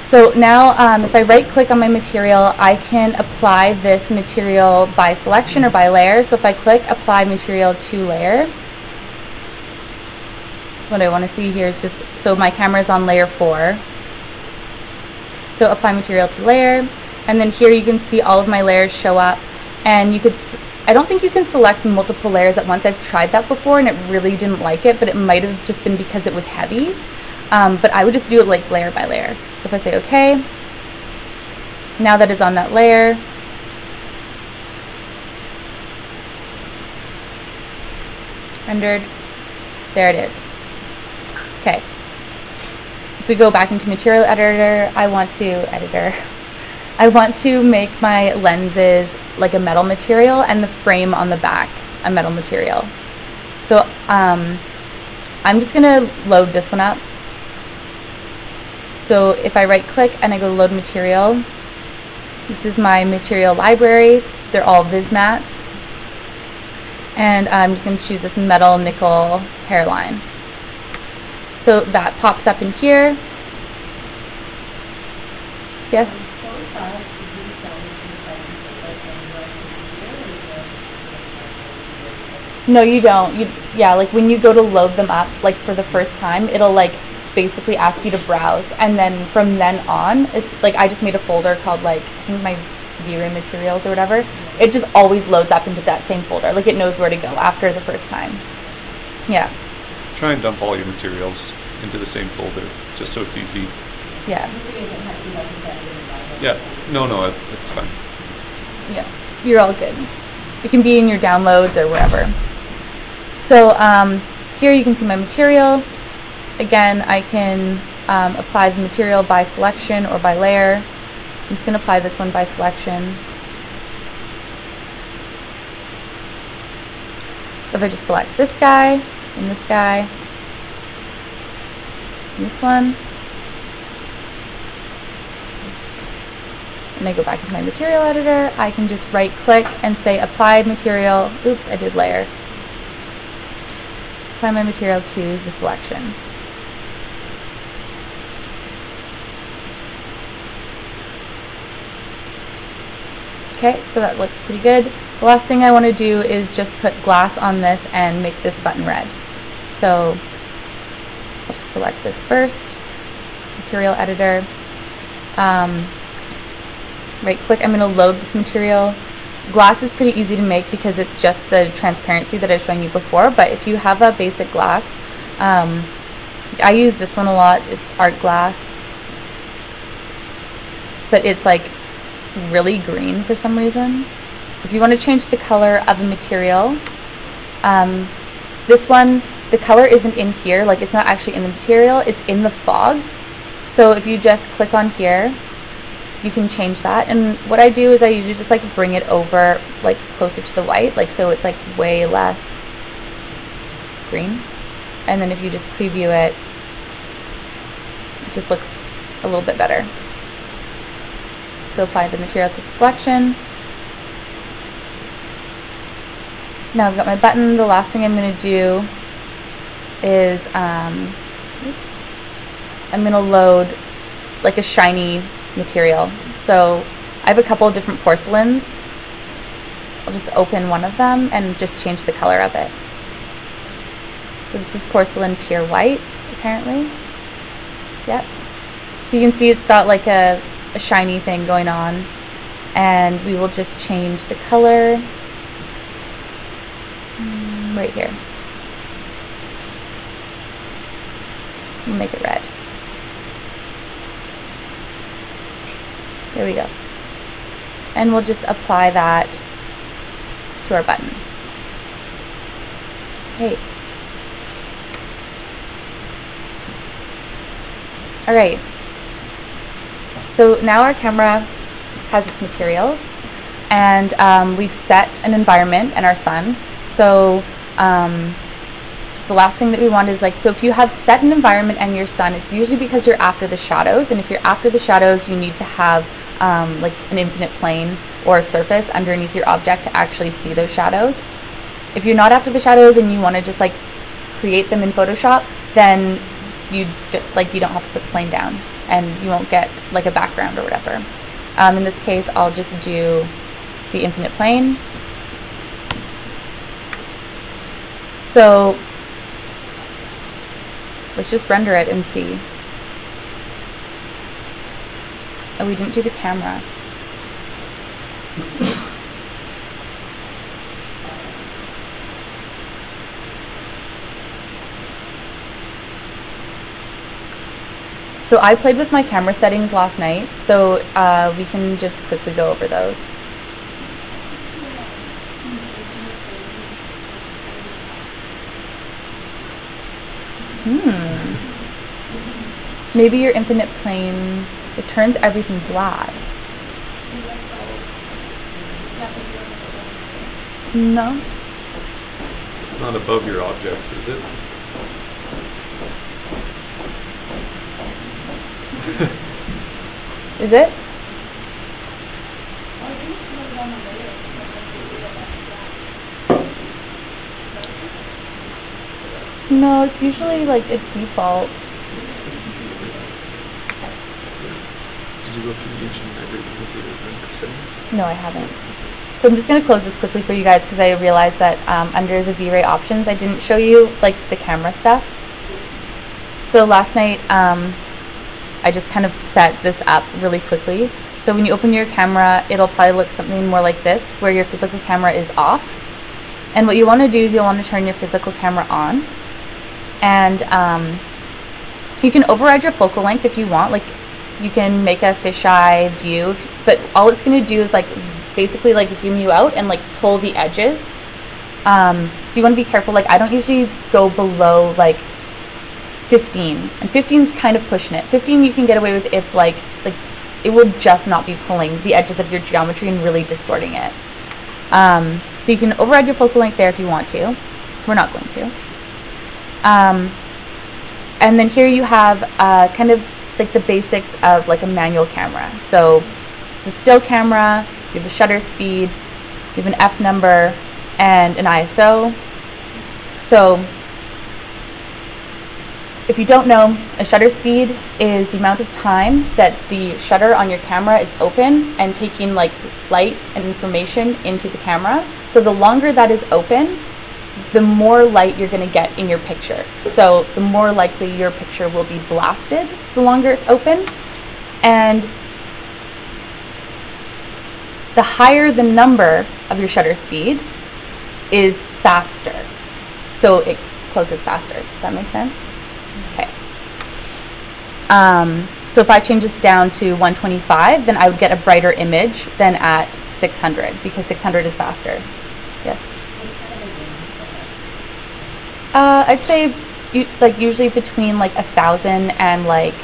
So now um, if I right click on my material, I can apply this material by selection or by layer. So if I click apply material to layer, what I want to see here is just, so my camera is on layer four. So apply material to layer, and then here you can see all of my layers show up, and you could, I don't think you can select multiple layers at once. I've tried that before and it really didn't like it, but it might have just been because it was heavy. Um, but I would just do it like layer by layer. So if I say okay, now that is on that layer, rendered, there it is. Okay. If we go back into material editor, I want to, editor, [LAUGHS] I want to make my lenses like a metal material and the frame on the back a metal material. So um, I'm just gonna load this one up. So if I right click and I go to load material, this is my material library. They're all Vismats. And I'm just gonna choose this metal nickel hairline. So that pops up in here. Yes?
Those files
just download from the site and say like anywhere in the computer, or is there like a specific part that you would like?
No, you don't. You yeah, like when you go to load them up, like for the first time, it'll like basically ask you to browse, and then from then on, it's like I just made a folder called like my V-Ray materials or whatever. It just always loads up into that same folder. Like it knows where to go after the first time. Yeah,
Try and dump all your materials into the same folder, just so it's easy.
yeah,
Just so you don't have to be like embedded environment.
Yeah, no, no, it, it's fine.
yeah. You're all good. It can be in your downloads or wherever. So um, here you can see my material. Again, I can um, apply the material by selection or by layer. I'm just going to apply this one by selection. So if I just select this guy and this guy and this one, and I go back into my material editor, I can just right click and say apply material. Oops, I did layer. Apply my material to the selection. Okay, so that looks pretty good. The last thing I want to do is just put glass on this and make this button red. So I'll just select this first, material editor. Um, right click, I'm going to load this material. Glass is pretty easy to make because it's just the transparency that I was showing you before, but if you have a basic glass, um, I use this one a lot, it's art glass, but it's like really green for some reason. So if you want to change the color of a material, um, this one, the color isn't in here, like it's not actually in the material, it's in the fog. So if you just click on here, you can change that. And what I do is I usually just like bring it over like closer to the white, like so it's like way less green. And then if you just preview it, it just looks a little bit better. So apply the material to the selection. Now I've got my button. The last thing I'm going to do is, um, oops, I'm going to load like a shiny material. So I have a couple of different porcelains. I'll just open one of them and just change the color of it. So this is porcelain pure white, apparently. Yep. So you can see it's got like a, a shiny thing going on. And we will just change the color mm, right here. We'll make it red. There we go. And we'll just apply that to our button. Hey. All right. So now our camera has its materials and um, we've set an environment and our sun. So um, the last thing that we want is like, so if you have set an environment and your sun, it's usually because you're after the shadows. And if you're after the shadows, you need to have um, like an infinite plane or a surface underneath your object to actually see those shadows. If you're not after the shadows and you want to just like create them in Photoshop, then you like you don't have to put the plane down and you won't get like a background or whatever. Um, in this case, I'll just do the infinite plane. So let's just render it and see. Oh, we didn't do the camera. Oops. So I played with my camera settings last night, so uh, we can just quickly go over those. Hmm. Maybe your infinite plane, it turns everything black. No?
It's not above your objects, is it? [LAUGHS]
Is it? No, it's usually like a default.
Did you go through each and every renders? settings?
No, I haven't. So I'm just going to close this quickly for you guys because I realized that um, under the V-Ray options, I didn't show you like the camera stuff. So last night, um, I just kind of set this up really quickly. So when you open your camera, it'll probably look something more like this, where your physical camera is off. And what you want to do is you'll want to turn your physical camera on. And um, you can override your focal length if you want. Like you can make a fisheye view, but all it's going to do is like basically like zoom you out and like pull the edges. Um, so you want to be careful. Like I don't usually go below like 15, and 15 is kind of pushing it. 15 you can get away with if like like it will just not be pulling the edges of your geometry and really distorting it. Um, so you can override your focal length there if you want to. We're not going to. Um, and then here you have uh, kind of like the basics of like a manual camera. So it's a still camera, you have a shutter speed, you have an F number, and an ISO. So if you don't know, a shutter speed is the amount of time that the shutter on your camera is open and taking like light and information into the camera. So the longer that is open, the more light you're going to get in your picture. So the more likely your picture will be blasted the longer it's open. And the higher the number of your shutter speed is faster. So it closes faster. Does that make sense? Okay. Um, so if I change this down to 125, then I would get a brighter image than at 600 because 600 is faster. Yes. Uh, I'd say like usually between like a thousand and like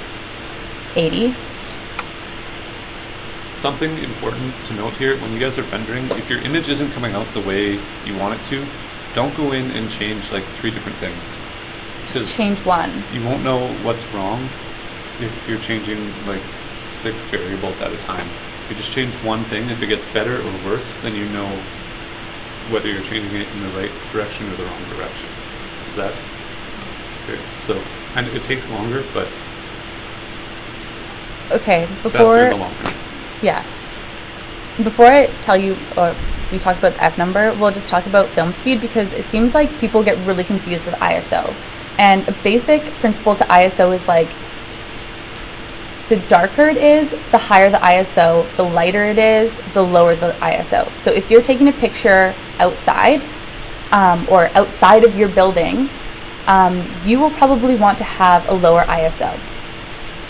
80.
Something important to note here, when you guys are rendering, if your image isn't coming out the way you want it to, don't go in and change like three different things.
Just change one.
you won't know what's wrong if you're changing like six variables at a time. If you just change one thing, if it gets better or worse, then you know whether you're changing it in the right direction or the wrong direction. That okay? So, and it takes longer, but
Okay, before
in the long.
Yeah. Before I tell you, or we talk about the F number, we'll just talk about film speed because it seems like people get really confused with ISO. And a basic principle to ISO is like the darker it is, the higher the ISO, the lighter it is, the lower the ISO. So if you're taking a picture outside um, or outside of your building, um, you will probably want to have a lower ISO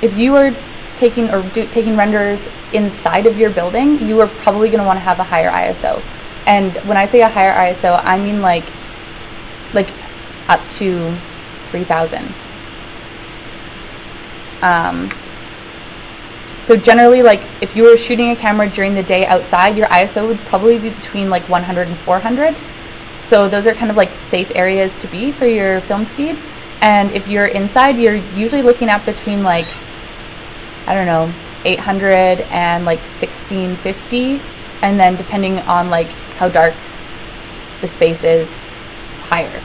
if you are taking or do, taking renders inside of your building, you are probably going to want to have a higher ISO. And when I say a higher ISO, I mean like like up to 3000. Um, so generally like if you were shooting a camera during the day outside, your ISO would probably be between like 100 and 400. So those are kind of like safe areas to be for your film speed. And if you're inside, you're usually looking at between like I don't know, 800 and like 1650 and then depending on like how dark the space is, higher.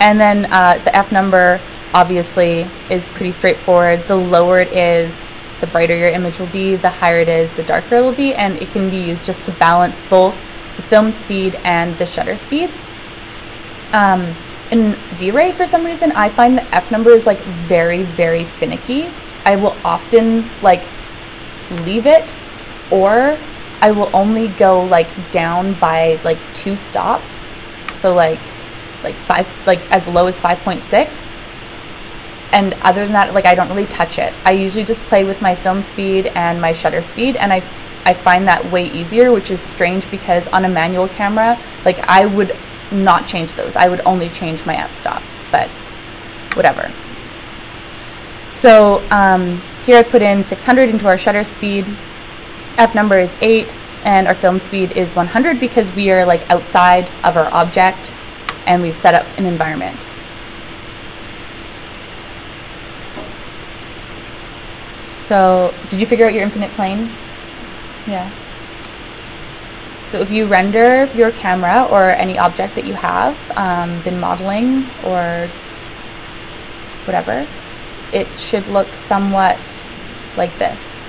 And then uh, the F number obviously is pretty straightforward. The lower it is, the brighter your image will be, the higher it is, the darker it will be, and it can be used just to balance both the film speed and the shutter speed. Um, in V-Ray, for some reason, I find the F number is like very, very finicky. I will often like leave it, or I will only go like down by like two stops. So like, like five, like as low as five point six. And other than that, like I don't really touch it. I usually just play with my film speed and my shutter speed, and I, I find that way easier, which is strange because on a manual camera, like I would not change those. I would only change my f-stop, but whatever. So um, here I put in 600 into our shutter speed. F number is 8 and our film speed is 100 because we are like outside of our object and we've set up an environment. So did you figure out your infinite plane? Yeah. So if you render your camera or any object that you have um, been modeling or whatever, it should look somewhat like this.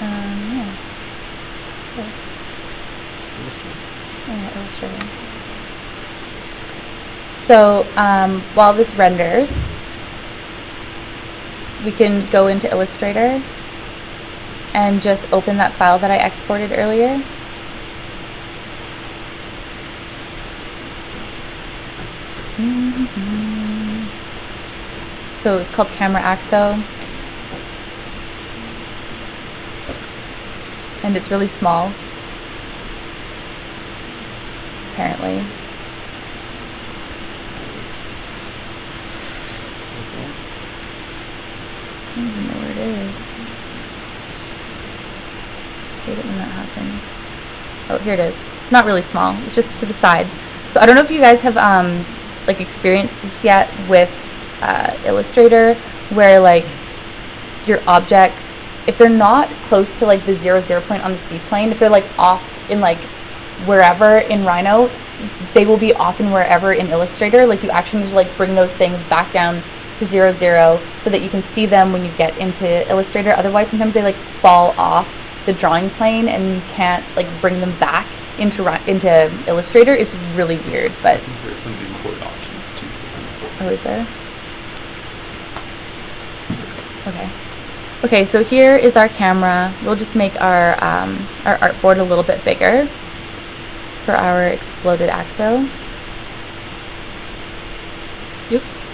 Um, yeah. So. Illustrator. Oh, yeah, illustrator. So um, while this renders, we can go into Illustrator and just open that file that I exported earlier. So it's called Camera Axo. And it's really small. Apparently. I don't even know where it is. hate Oh, here it is. It's not really small. It's just to the side. So I don't know if you guys have um, like experienced this yet with uh, Illustrator, where like your objects, if they're not close to like the zero zero point on the C-plane, if they're like off in like wherever in Rhino, they will be off in wherever in Illustrator. Like you actually need to like bring those things back down to zero zero so that you can see them when you get into Illustrator. Otherwise, sometimes they like fall off the drawing plane and you can't like bring them back into into Illustrator. It's really weird, but
there's some import options too.
oh, is there? Okay. Okay, so here is our camera. We'll just make our um, our artboard a little bit bigger for our exploded axo. Oops.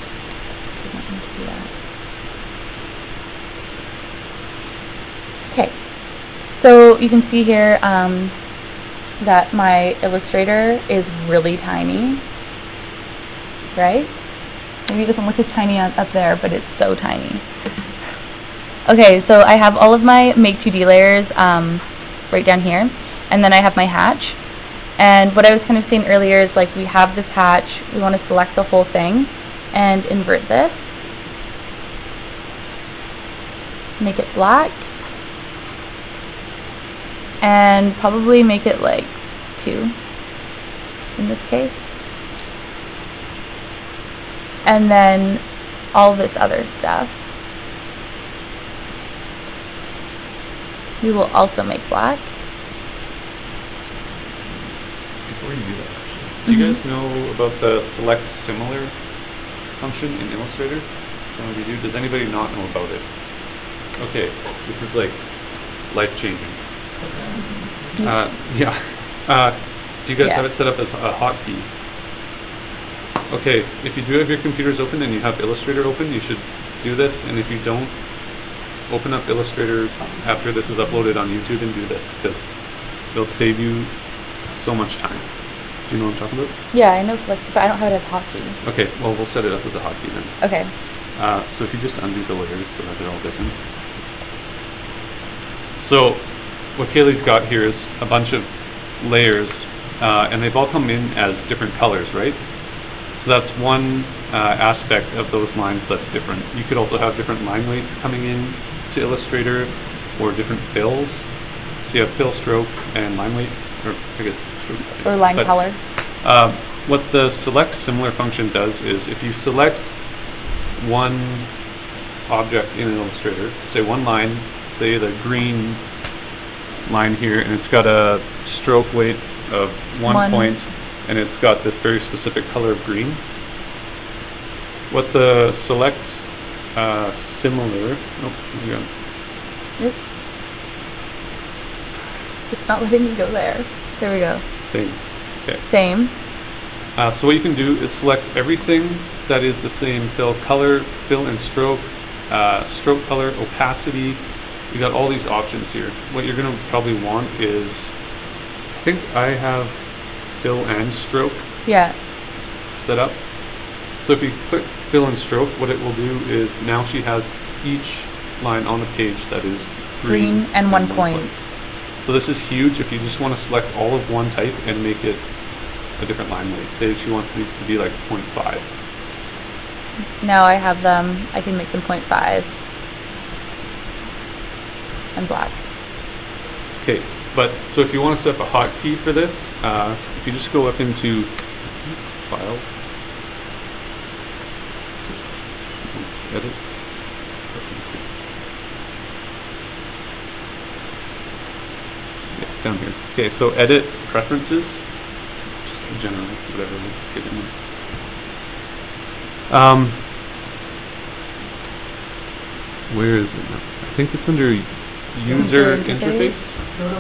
Did not mean to do that. Okay. So you can see here um, that my Illustrator is really tiny, right? Maybe it doesn't look as tiny up there, but it's so tiny. Okay, so I have all of my Make 2D layers um, right down here, and then I have my hatch. And what I was kind of saying earlier is like we have this hatch, we want to select the whole thing and invert this. Make it black. And probably make it like two in this case. And then all this other stuff. We will also make black.
Before you do that, actually, do you
Mhm.
guys know about the select similar function in Illustrator? Some of you do. Does anybody not know about it? Okay, this is like life changing.
Yeah.
Uh, yeah. Uh, do you guys
Yeah.
have it set up as a hotkey? Okay, if you do have your computers open and you have Illustrator open, you should do this. And if you don't, open up Illustrator after this is uploaded on YouTube and do this because it'll save you so much time. Do you know what I'm talking about?
Yeah, I know select, but I don't have it as hotkey.
Okay, well, we'll set it up as a hotkey then.
Okay.
Uh, so if you just undo the layers so that they're all different. So what Kaylee's got here is a bunch of layers, uh, and they've all come in as different colors, right? So that's one uh, aspect of those lines that's different. You could also have different line weights coming in to Illustrator, or different fills. So you have fill stroke and line weight, or I guess same.
Or line
But-
color.
um, what the select similar function does is if you select one object in Illustrator, say one line, say the green line here, and it's got a stroke weight of one,
One.
point, and it's got this very specific color of green. What the select uh, similar, oh.
Oops. It's not letting me go there. There we go.
same. Okay.
Same.
Uh, so what you can do is select everything that is the same fill color, fill and stroke, uh, stroke color, opacity. You got all these options here. What you're gonna probably want is, I think I have fill and stroke
Yeah.
set up. So if you click fill and stroke, what it will do is now she has each line on the page that is green,
Green and one point.
So this is huge if you just want to select all of one type and make it a different line weight. Say she wants these to be like 0.5.
Now I have them. I can make them 0.5. And black.
Okay, but so if you want to set up a hotkey for this, uh, if you just go up into file, edit. Down here. Okay, so edit preferences, general, whatever we get in there. Um, where is it now? I think it's under user
User
interface.
interface.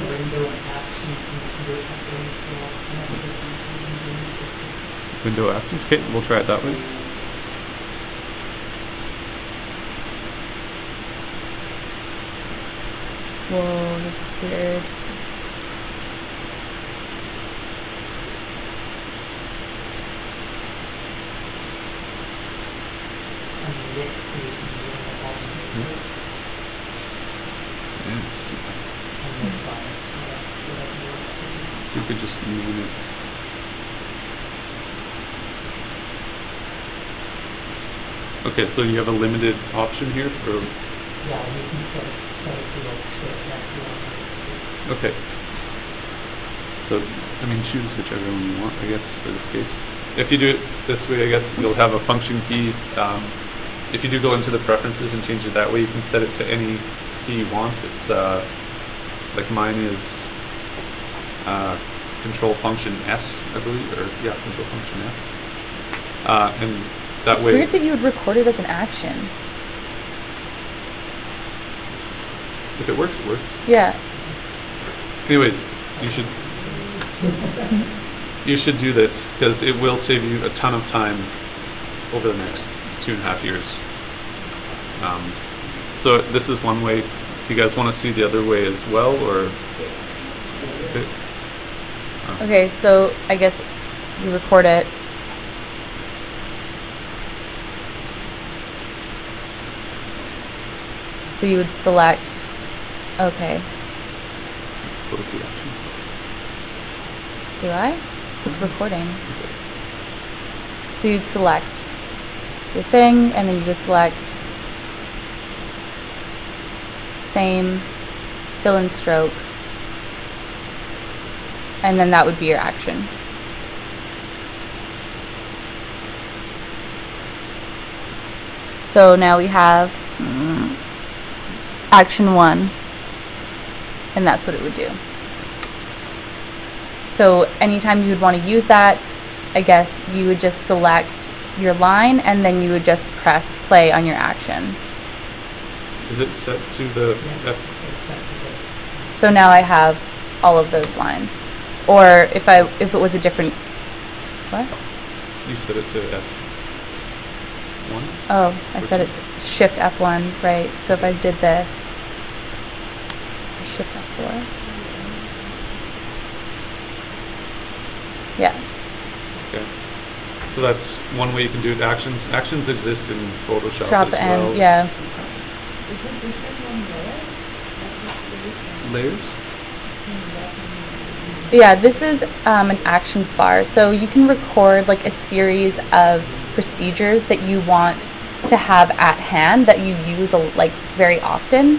Window and actions and you can do it that way, so I don't think it's easy and doing it
Window actions. Okay, we'll try it that way.
Whoa, this is weird.
And you get creation doing it all the way.
Yeah, it's,
And this side, so whatever you want to do.
so you could just name it. Okay, so you have a limited option here for.
Yeah, you can set it, set to like shift F.
Okay. So, I mean, choose whichever one you want, I guess, for this case. If you do it this way, I guess you'll have a function key. Um, if you do go into the preferences and change it that way, you can set it to any key you want. It's uh, like mine is uh, control function S, I believe, or yeah, control function S. Uh, and that
it's
way,
weird that you would record it as an action.
if it works, it works.
Yeah.
Anyways, you should you should do this because it will save you a ton of time over the next two and a half years. Um, so this is one way. Do you guys want to see the other way as well, or? Okay.
Okay, so I guess you record it. So you would select. Okay.
The box.
Do I? It's recording. So you'd select your thing, and then you would select same, fill and stroke, and then that would be your action. So now we have mm, action one, and that's what it would do. So anytime you would want to use that, I guess you would just select your line and then you would just press play on your action.
Is it set to the
Yes,
F?
it's set to the,
So now I have all of those lines. Or if I if it was a different what?
You set it to F one.
Oh, I said it shift F1, right. So if I did this shift F4. Yeah.
Okay. So that's one way you can do it. Actions actions exist in Photoshop
Drop
as
and
well.
yeah.
Is it different one there? That looks different.
Layers.
That one.
Yeah, this is um, an actions bar. So you can record like a series of procedures that you want to have at hand that you use a, like very often.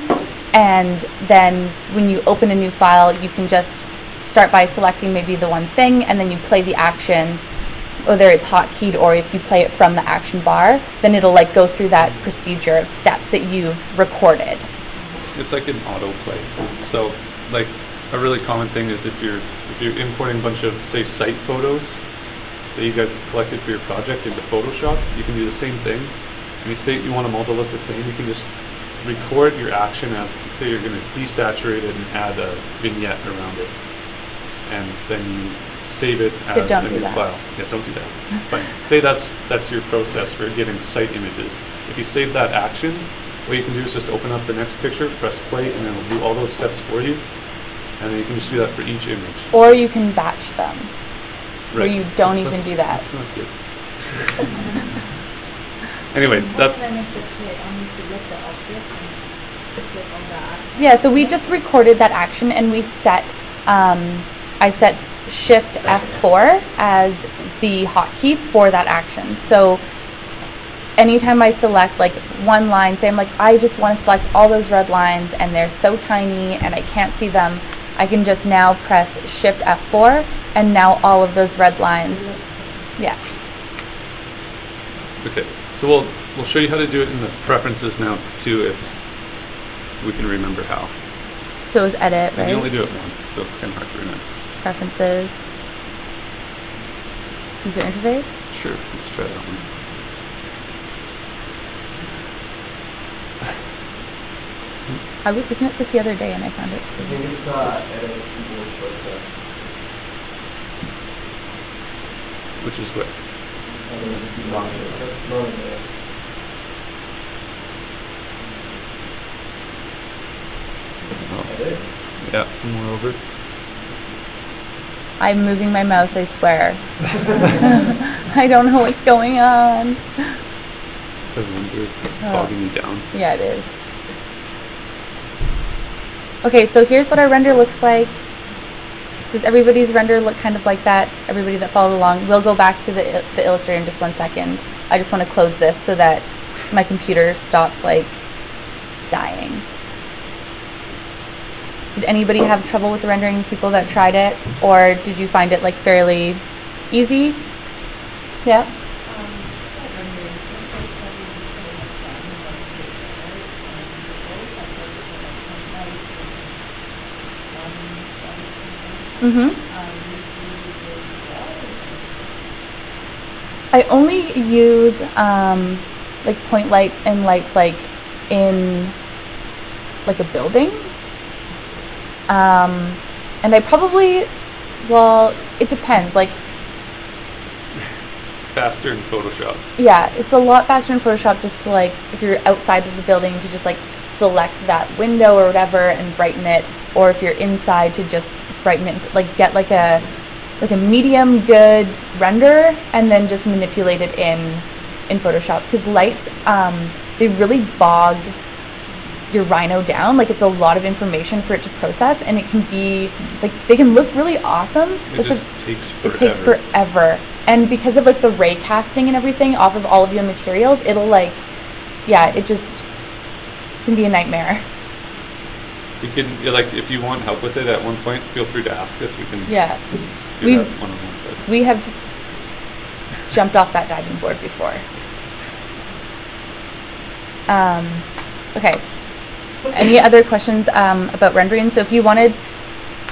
And then when you open a new file, you can just start by selecting maybe the one thing and then you play the action whether it's hotkeyed or if you play it from the action bar, then it'll like go through that procedure of steps that you've recorded.
It's like an autoplay. So, like a really common thing is if you're if you're importing a bunch of say site photos that you guys have collected for your project into Photoshop, you can do the same thing. And you say you want them all to look the same, you can just record your action as let's say you're going to desaturate it and add a vignette around it, and then you save it
But
as
don't
a
do
new
that.
file. Yeah, don't do that. but say that's that's your process for getting site images. If you save that action, what you can do is just open up the next picture, press play, and it'll do all those steps for you. And then you can just do that for each image.
Or you can batch them. Where you don't even do that.
That's not good. [LAUGHS] Anyways, that's
What then if you click, only select the object and click on the action?
Yeah, so we just recorded that action and we set, um, I set Shift F4 as the hotkey for that action. So anytime I select like one line, say I'm like, I just want to select all those red lines and they're so tiny and I can't see them, I can just now press Shift F4 and now all of those red lines, yeah.
okay. So we'll we'll show you how to do it in the preferences now too, if we can remember how.
So it was edit,
Because you only do it once, so it's kind of hard to remember.
Preferences. User interface.
Sure, let's try that one.
I was looking at this the other day and I found it
I think
so
it's uh, edit keyboard shortcuts.
Which is what?
Edit keyboard shortcuts. No, no.
Oh, yeah, more over.
I'm moving my mouse, I swear. [LAUGHS] I don't know what's going on.
The render is
Oh.
bogging me down.
Yeah, it is. Okay, so here's what our render looks like. Does everybody's render look kind of like that? Everybody that followed along? We'll go back to the, the Illustrator in just one second. I just want to close this so that my computer stops like dying. Did anybody have trouble with rendering? People that tried it, or did you find it like fairly easy? Yeah.
Um, just wondering, what was that you just put in the sun, like the air, and the boat, I thought you put like lights and, um, lights and
Mm-hmm.
things. Um, did you use those as well? or just-
I only use um, like point lights and lights like in like a building. Um, and I probably, well, it depends. Like,
It's faster in Photoshop.
yeah, it's a lot faster in Photoshop just to like, if you're outside of the building, to just like select that window or whatever and brighten it. Or if you're inside, to just brighten it, like get like a like a medium good render and then just manipulate it in in Photoshop because lights um, they really bog your Rhino down. Like it's a lot of information for it to process, and it can be like they can look really awesome.
It just
like-
takes forever.
it takes forever, and because of like the ray casting and everything off of all of your materials, it'll like, yeah, it just can be a nightmare.
We can, like, if you want help with it at one point, feel free to ask us. We can
Yeah, we've-
that one on one. But
we have jumped off that diving board before. Um, okay. Any other questions um, about rendering? So if you wanted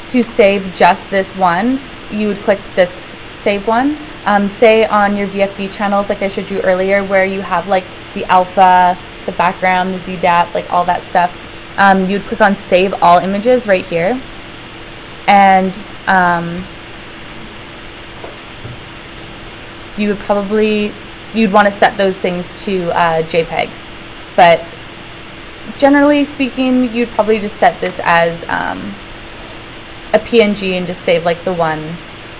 to save just this one, you would click this save one. Um, say on your VFB channels, like I showed you earlier, where you have like the alpha, the background, the Z-depth, like all that stuff. Um, you'd click on save all images right here. And um, you would probably you'd want to set those things to uh, JPEGs, but generally speaking, you'd probably just set this as um, a PNG and just save like the one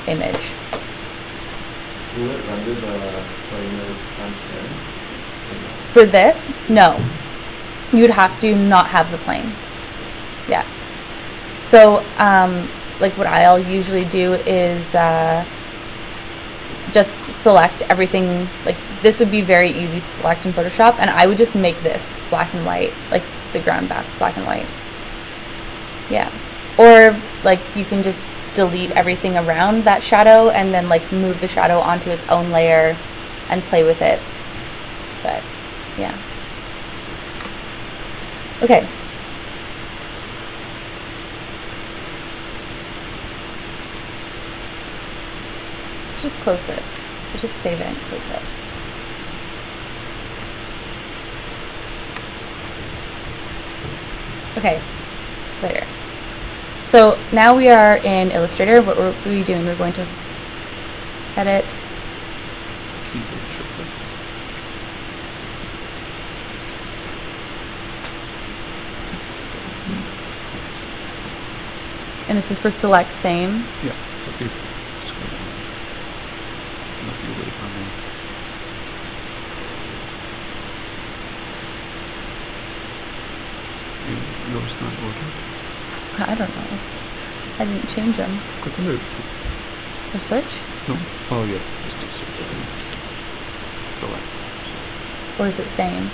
image.
Will it render the planar transparent?
For this, no, you would have to not have the plane. Yeah. So, um, like what I'll usually do is uh, just select everything. Like this would be very easy to select in Photoshop, and I would just make this black and white, like the ground back black and white. Yeah. Or like you can just delete everything around that shadow and then like move the shadow onto its own layer and play with it. But yeah. Okay. Let's just close this. We'll just save it and close it. Okay, later. So now we are in Illustrator. What were we doing? We're going to edit.
keyboard shortcuts.
And this is for select same.
Yeah, so if you scroll down, might be way down there. You notice not working?
I don't know. I didn't change them.
Click on the,
Or search?
no, oh yeah, just do search. Select.
Or is it same?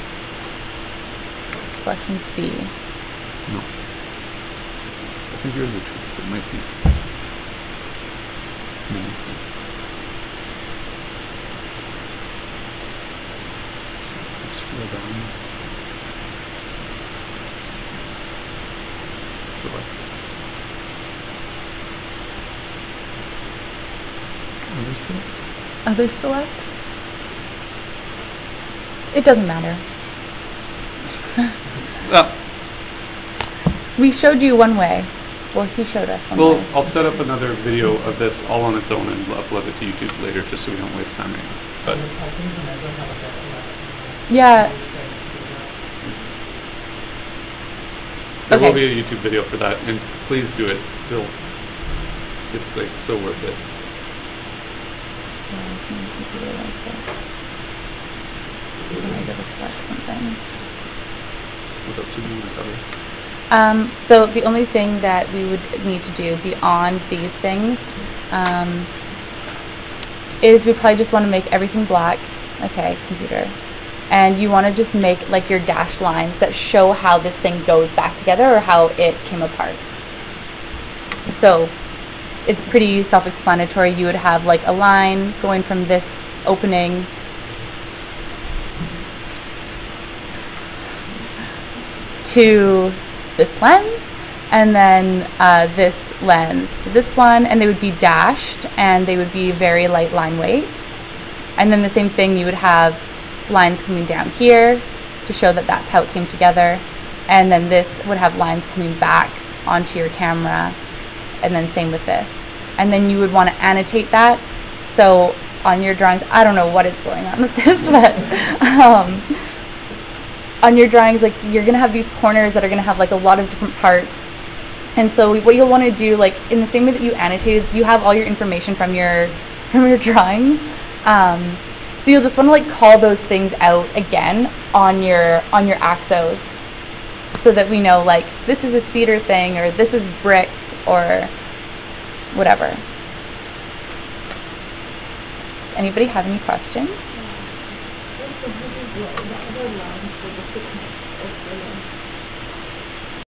Selections B.
No. I think you're the tweets, it might be. No. Scroll down. Select. Release it.
Other select? It doesn't matter.
well.
We showed you one way. Well, he showed us one
well. I'll set up another video of this all on its own and upload it to YouTube later, just so we don't waste time. But
Just, I think whenever I have a best selection.
Yeah.
you say to do that.
there will be a YouTube video for that, and please do it. It'll, it's like so worth it.
Why is my computer like this? When I go to select something.
What else do you want to cover?
Um, so the only thing that we would need to do beyond these things um, is we probably just want to make everything black. Okay, computer. And you want to just make like your dashed lines that show how this thing goes back together or how it came apart. So it's pretty self-explanatory. You would have like a line going from this opening to this lens and then uh, this lens to this one and they would be dashed and they would be very light line weight. And then the same thing you would have lines coming down here to show that that's how it came together. And then this would have lines coming back onto your camera. And then same with this. And then you would want to annotate that. So on your drawings i don't know what is going on with this [LAUGHS] but um, on your drawings like you're gonna have these corners that are gonna have like a lot of different parts. And so what you'll want to do like in the same way that you annotated you have all your information from your [LAUGHS] from your drawings. Um, so you'll just want to like call those things out again on your on your axos so that we know like this is a cedar thing or this is brick or whatever. Does anybody have any questions